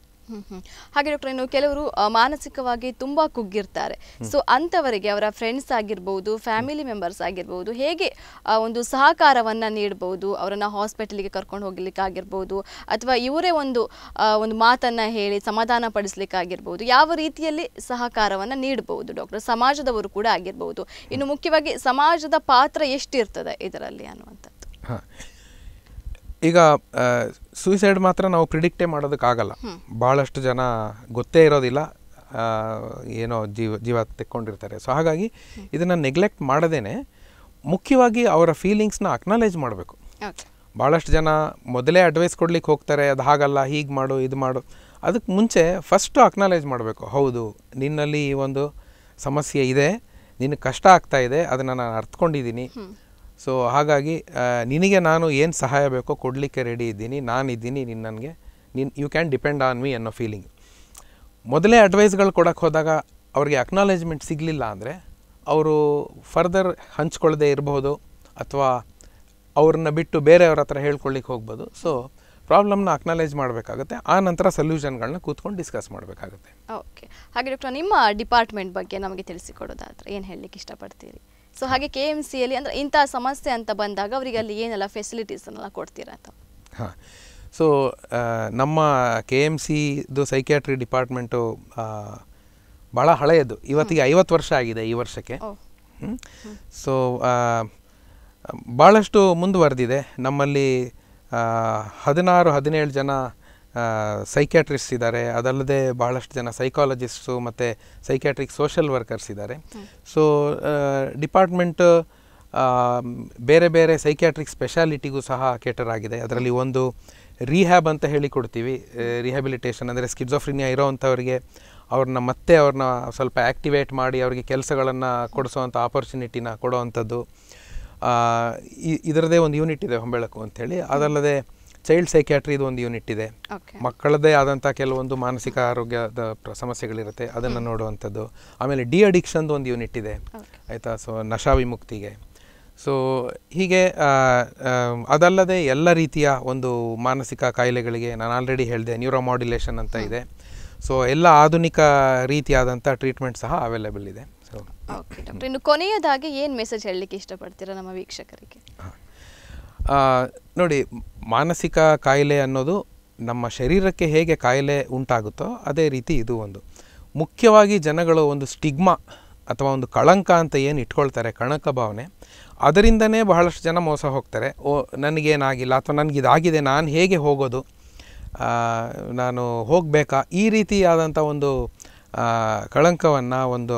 ಹಾಗೆ ಡಾಕ್ಟರ್ ಇನ್ನು ಕೆಲವರು ಮಾನಸಿಕವಾಗಿ ತುಂಬಾ ಕುಗ್ಗಿರ್ತಾರೆ. ಸೊ ಅಂಥವರಿಗೆ ಅವರ ಫ್ರೆಂಡ್ಸ್ ಆಗಿರ್ಬೋದು ಫ್ಯಾಮಿಲಿ ಮೆಂಬರ್ಸ್ ಆಗಿರ್ಬೋದು ಹೇಗೆ ಒಂದು ಸಹಕಾರವನ್ನ ನೀಡಬಹುದು ಅವರನ್ನು ಹಾಸ್ಪಿಟಲ್ಗೆ ಕರ್ಕೊಂಡು ಹೋಗ್ಲಿಕ್ಕೆ ಆಗಿರ್ಬೋದು ಅಥವಾ ಇವರೇ ಒಂದು ಒಂದು ಮಾತನ್ನ ಹೇಳಿ ಸಮಾಧಾನ ಪಡಿಸ್ಲಿಕ್ಕಾಗಿರ್ಬೋದು ಯಾವ ರೀತಿಯಲ್ಲಿ ಸಹಕಾರವನ್ನ ನೀಡಬಹುದು ಡಾಕ್ಟರ್? ಸಮಾಜದವರು ಕೂಡ ಆಗಿರ್ಬೋದು. ಇನ್ನು ಮುಖ್ಯವಾಗಿ ಸಮಾಜದ ಪಾತ್ರ ಎಷ್ಟಿರ್ತದೆ ಇದರಲ್ಲಿ ಅನ್ನುವಂಥದ್ದು. ಈಗ ಸೂಸೈಡ್ ಮಾತ್ರ ನಾವು ಪ್ರಿಡಿಕ್ಟೇ ಮಾಡೋದಕ್ಕಾಗಲ್ಲ. ಭಾಳಷ್ಟು ಜನ ಗೊತ್ತೇ ಇರೋದಿಲ್ಲ ಏನೋ ಜೀವ ಜೀವ ತೆಕ್ಕೊಂಡಿರ್ತಾರೆ. ಸೊ ಹಾಗಾಗಿ ಇದನ್ನು ನೆಗ್ಲೆಕ್ಟ್ ಮಾಡದೇನೆ ಮುಖ್ಯವಾಗಿ ಅವರ ಫೀಲಿಂಗ್ಸ್ನ ಅಕ್ನಾಲೇಜ್ ಮಾಡಬೇಕು. ಭಾಳಷ್ಟು ಜನ ಮೊದಲೇ ಅಡ್ವೈಸ್ ಕೊಡ್ಲಿಕ್ಕೆ ಹೋಗ್ತಾರೆ ಅದು ಹಾಗಲ್ಲ ಹೀಗೆ ಮಾಡು ಇದು ಮಾಡು. ಅದಕ್ಕೆ ಮುಂಚೆ ಫಸ್ಟು ಅಕ್ನಾಲೇಜ್ ಮಾಡಬೇಕು. ಹೌದು ನಿನ್ನಲ್ಲಿ ಈ ಒಂದು ಸಮಸ್ಯೆ ಇದೆ ನಿನಗೆ ಕಷ್ಟ ಆಗ್ತಾ ಇದೆ ಅದನ್ನು ನಾನು ಅರ್ಥಕೊಂಡಿದ್ದೀನಿ ಸೊ ಹಾಗಾಗಿ ನಿನಗೆ ನಾನು ಏನು ಸಹಾಯ ಬೇಕೋ ಕೊಡಲಿಕ್ಕೆ ರೆಡಿ ಇದ್ದೀನಿ, ನಾನಿದ್ದೀನಿ ನಿನ್ನ ನನಗೆ, ನಿನ್ you can depend on me ಅನ್ನೋ ಫೀಲಿಂಗ್ ಮೊದಲೇ ಅಡ್ವೈಸ್ಗಳು ಕೊಡೋಕ್ಕೆ ಹೋದಾಗ ಅವ್ರಿಗೆ ಅಕ್ನಾಲೇಜ್ಮೆಂಟ್ ಸಿಗಲಿಲ್ಲ ಅಂದರೆ, ಅವರು ಫರ್ದರ್ ಹಂಚ್ಕೊಳ್ಳದೆ ಇರಬಹುದು ಅಥವಾ ಅವ್ರನ್ನ ಬಿಟ್ಟು ಬೇರೆಯವ್ರ ಹತ್ರ ಹೇಳ್ಕೊಳ್ಳಿಕ್ಕೆ ಹೋಗ್ಬೋದು. ಸೊ ಪ್ರಾಬ್ಲಮ್ನ ಅಕ್ನಾಲೇಜ್ ಮಾಡಬೇಕಾಗುತ್ತೆ, ಆ ನಂತರ ಸೊಲ್ಯೂಷನ್ಗಳನ್ನ ಕೂತ್ಕೊಂಡು ಡಿಸ್ಕಸ್ ಮಾಡಬೇಕಾಗುತ್ತೆ. ಓಕೆ ಹಾಗೆ ಡಾಕ್ಟರ್ ನಿಮ್ಮ ಡಿಪಾರ್ಟ್ಮೆಂಟ್ ಬಗ್ಗೆ ನಮಗೆ ತಿಳಿಸಿಕೊಡೋದಾದ್ರೆ ಏನು ಹೇಳಲಿಕ್ಕೆ ಇಷ್ಟಪಡ್ತೀರಿ? ಸೊ ಹಾಗೆ ಕೆ ಎಂ ಸಿಯಲ್ಲಿ ಅಂದರೆ ಇಂಥ ಸಮಸ್ಯೆ ಅಂತ ಬಂದಾಗ ಅವರಿಗೆ ಅಲ್ಲಿ ಏನೆಲ್ಲ ಫೆಸಿಲಿಟೀಸನ್ನೆಲ್ಲ ಕೊಡ್ತೀರಾ ಅಂತ? ಹಾಂ. ಸೊ ನಮ್ಮ ಕೆ ಎಂ ಸಿದು ಸೈಕ್ಯಾಟ್ರಿ ಡಿಪಾರ್ಟ್ಮೆಂಟು ಭಾಳ ಹಳೆಯದು. ಇವತ್ತಿಗೆ ಐವತ್ತು ವರ್ಷ ಆಗಿದೆ ಈ ವರ್ಷಕ್ಕೆ. ಸೊ ಭಾಳಷ್ಟು ಮುಂದುವರೆದಿದೆ. ನಮ್ಮಲ್ಲಿ ಹದಿನಾರು ಹದಿನೇಳು ಜನ ಸೈಕ್ಯಾಟ್ರಿಸ್ಟ್ ಇದ್ದಾರೆ. ಅದಲ್ಲದೆ ಬಹಳಷ್ಟು ಜನ ಸೈಕಾಲಜಿಸ್ಟು ಮತ್ತು ಸೈಕ್ಯಾಟ್ರಿಕ್ ಸೋಷಲ್ ವರ್ಕರ್ಸ್ ಇದ್ದಾರೆ. ಸೊ ಡಿಪಾರ್ಟ್ಮೆಂಟ್ ಬೇರೆ ಬೇರೆ ಸೈಕ್ಯಾಟ್ರಿಕ್ ಸ್ಪೆಷಾಲಿಟಿಗೂ ಸಹ ಕೇಟರ್ ಆಗಿದೆ. ಅದರಲ್ಲಿ ಒಂದು ರಿಹ್ಯಾಬ್ ಅಂತ ಹೇಳಿ ಕೊಡ್ತೀವಿ. ರಿಹ್ಯಾಬಿಲಿಟೇಷನ್ ಅಂದರೆ ಸ್ಕಿಡ್ಸೋಫ್ರಿನಿಯಾ ಇರೋವಂಥವ್ರಿಗೆ ಅವ್ರನ್ನ ಮತ್ತೆ ಅವ್ರನ್ನ ಸ್ವಲ್ಪ ಆ್ಯಕ್ಟಿವೇಟ್ ಮಾಡಿ ಅವರಿಗೆ ಕೆಲಸಗಳನ್ನು ಕೊಡಿಸೋವಂಥ ಆಪರ್ಚುನಿಟಿನ ಕೊಡೋವಂಥದ್ದು ಇದರದೇ ಒಂದು ಯೂನಿಟ್ ಇದೆ ಹೊಂಬೆಳಕು ಅಂಥೇಳಿ ಅದಲ್ಲದೆ ಚೈಲ್ಡ್ ಸೈಕ್ಯಾಟ್ರಿ ಇದು ಒಂದು ಯೂನಿಟ್ ಇದೆ. ಮಕ್ಕಳದೇ ಆದಂಥ ಕೆಲವೊಂದು ಮಾನಸಿಕ ಆರೋಗ್ಯದ ಪ್ರ- ಸಮಸ್ಯೆಗಳಿರುತ್ತೆ ಅದನ್ನು ನೋಡುವಂಥದ್ದು. ಆಮೇಲೆ ಡಿ ಅಡಿಕ್ಷನ್ದು ಒಂದು ಯೂನಿಟ್ ಇದೆ. ಆಯಿತಾ? ಸೊ ನಶಾ ವಿಮುಕ್ತಿಗೆ. ಸೊ ಹೀಗೆ ಅದಲ್ಲದೆ ಎಲ್ಲ ರೀತಿಯ ಒಂದು ಮಾನಸಿಕ ಕಾಯಿಲೆಗಳಿಗೆ ನಾನು ಆಲ್ರೆಡಿ ಹೇಳಿದೆ ನ್ಯೂರೋಮಾಡ್ಯುಲೇಷನ್ ಅಂತ ಇದೆ. ಸೊ ಎಲ್ಲ ಆಧುನಿಕ ರೀತಿಯಾದಂಥ ಟ್ರೀಟ್ಮೆಂಟ್ ಸಹ ಅವೈಲೇಬಲ್ ಇದೆ. ಸೊ ಓಕೆ ಡಾಕ್ಟರ್ ಇನ್ನು ಕೊನೆಯದಾಗಿ ಏನು ಮೆಸೇಜ್ ಹೇಳಲಿಕ್ಕೆ ಇಷ್ಟಪಡ್ತೀರಾ ನಮ್ಮ ವೀಕ್ಷಕರಿಗೆ? ಆ, ನೋಡಿ, ಮಾನಸಿಕ ಕಾಯಿಲೆ ಅನ್ನೋದು ನಮ್ಮ ಶರೀರಕ್ಕೆ ಹೇಗೆ ಕಾಯಿಲೆ ಉಂಟಾಗುತ್ತೋ ಅದೇ ರೀತಿ ಇದು ಒಂದು. ಮುಖ್ಯವಾಗಿ ಜನಗಳು ಒಂದು ಸ್ಟಿಗ್ಮಾ ಅಥವಾ ಒಂದು ಕಳಂಕ ಅಂತ ಏನು ಇಟ್ಕೊಳ್ತಾರೆ, ಕಣಕ ಭಾವನೆ, ಅದರಿಂದನೇ ಬಹಳಷ್ಟು ಜನ ಮೋಸ ಹೋಗ್ತಾರೆ. ಓ, ನನಗೇನಾಗಿಲ್ಲ ಅಥವಾ ನನಗಿದಾಗಿದೆ, ನಾನು ಹೇಗೆ ಹೋಗೋದು ನಾನು ಹೋಗಬೇಕಾ, ಈ ರೀತಿಯಾದಂಥ ಒಂದು ಕಳಂಕವನ್ನು ಒಂದು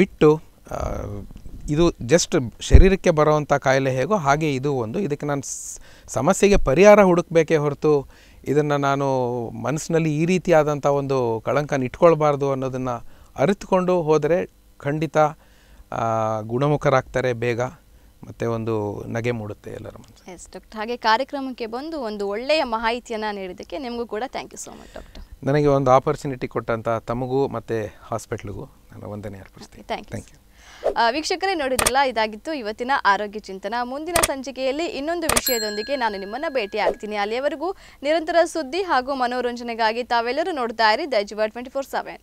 ಬಿಟ್ಟು ಇದು ಜಸ್ಟ್ ಶರೀರಕ್ಕೆ ಬರೋವಂಥ ಕಾಯಿಲೆ ಹೇಗೋ ಹಾಗೆ ಇದು ಒಂದು. ಇದಕ್ಕೆ ನಾನು ಸಮಸ್ಯೆಗೆ ಪರಿಹಾರ ಹುಡುಕಬೇಕೇ ಹೊರತು ಇದನ್ನು ನಾನು ಮನಸ್ಸಿನಲ್ಲಿ ಈ ರೀತಿಯಾದಂಥ ಒಂದು ಕಳಂಕನ ಇಟ್ಕೊಳ್ಬಾರ್ದು ಅನ್ನೋದನ್ನು ಅರಿತುಕೊಂಡು ಹೋದರೆ ಖಂಡಿತ ಗುಣಮುಖರಾಗ್ತಾರೆ ಬೇಗ. ಮತ್ತೆ ಒಂದು ನಗೆ ಮೂಡುತ್ತೆ ಎಲ್ಲರ ಮನಸ್ಸು ಎಸ್ ಡಾಕ್ಟರ್ ಹಾಗೆ ಕಾರ್ಯಕ್ರಮಕ್ಕೆ ಬಂದು ಒಂದು ಒಳ್ಳೆಯ ಮಾಹಿತಿಯನ್ನು ನೀಡಿದ್ದಕ್ಕೆ ನಿಮಗೂ ಕೂಡ thank you so much doctor ನನಗೆ ಒಂದು ಆಪರ್ಚುನಿಟಿ ಕೊಟ್ಟಂಥ ತಮಗೂ ಮತ್ತು ಹಾಸ್ಪಿಟ್ಲಿಗೂ ನಾನು ವಂದನೆ ಅರ್ಪಿಸ್ತೀನಿ. ಥ್ಯಾಂಕ್ ಯು ವೀಕ್ಷಕರೇ ನೋಡಿದ್ರಲ್ಲ, ಇದಾಗಿತ್ತು ಇವತ್ತಿನ ಆರೋಗ್ಯ ಚಿಂತನ. ಮುಂದಿನ ಸಂಚಿಕೆಯಲ್ಲಿ ಇನ್ನೊಂದು ವಿಷಯದೊಂದಿಗೆ ನಾನು ನಿಮ್ಮನ್ನ ಭೇಟಿ ಆಗ್ತೀನಿ ಅಲ್ಲಿಯವರೆಗೂ ನಿರಂತರ ಸುದ್ದಿ ಹಾಗೂ ಮನೋರಂಜನೆಗಾಗಿ ತಾವೆಲ್ಲರೂ ನೋಡ್ತಾ ಇರಿ. ದೈಜುವ ಟ್ವೆಂಟಿ ಫೋರ್ ಸೆವೆನ್.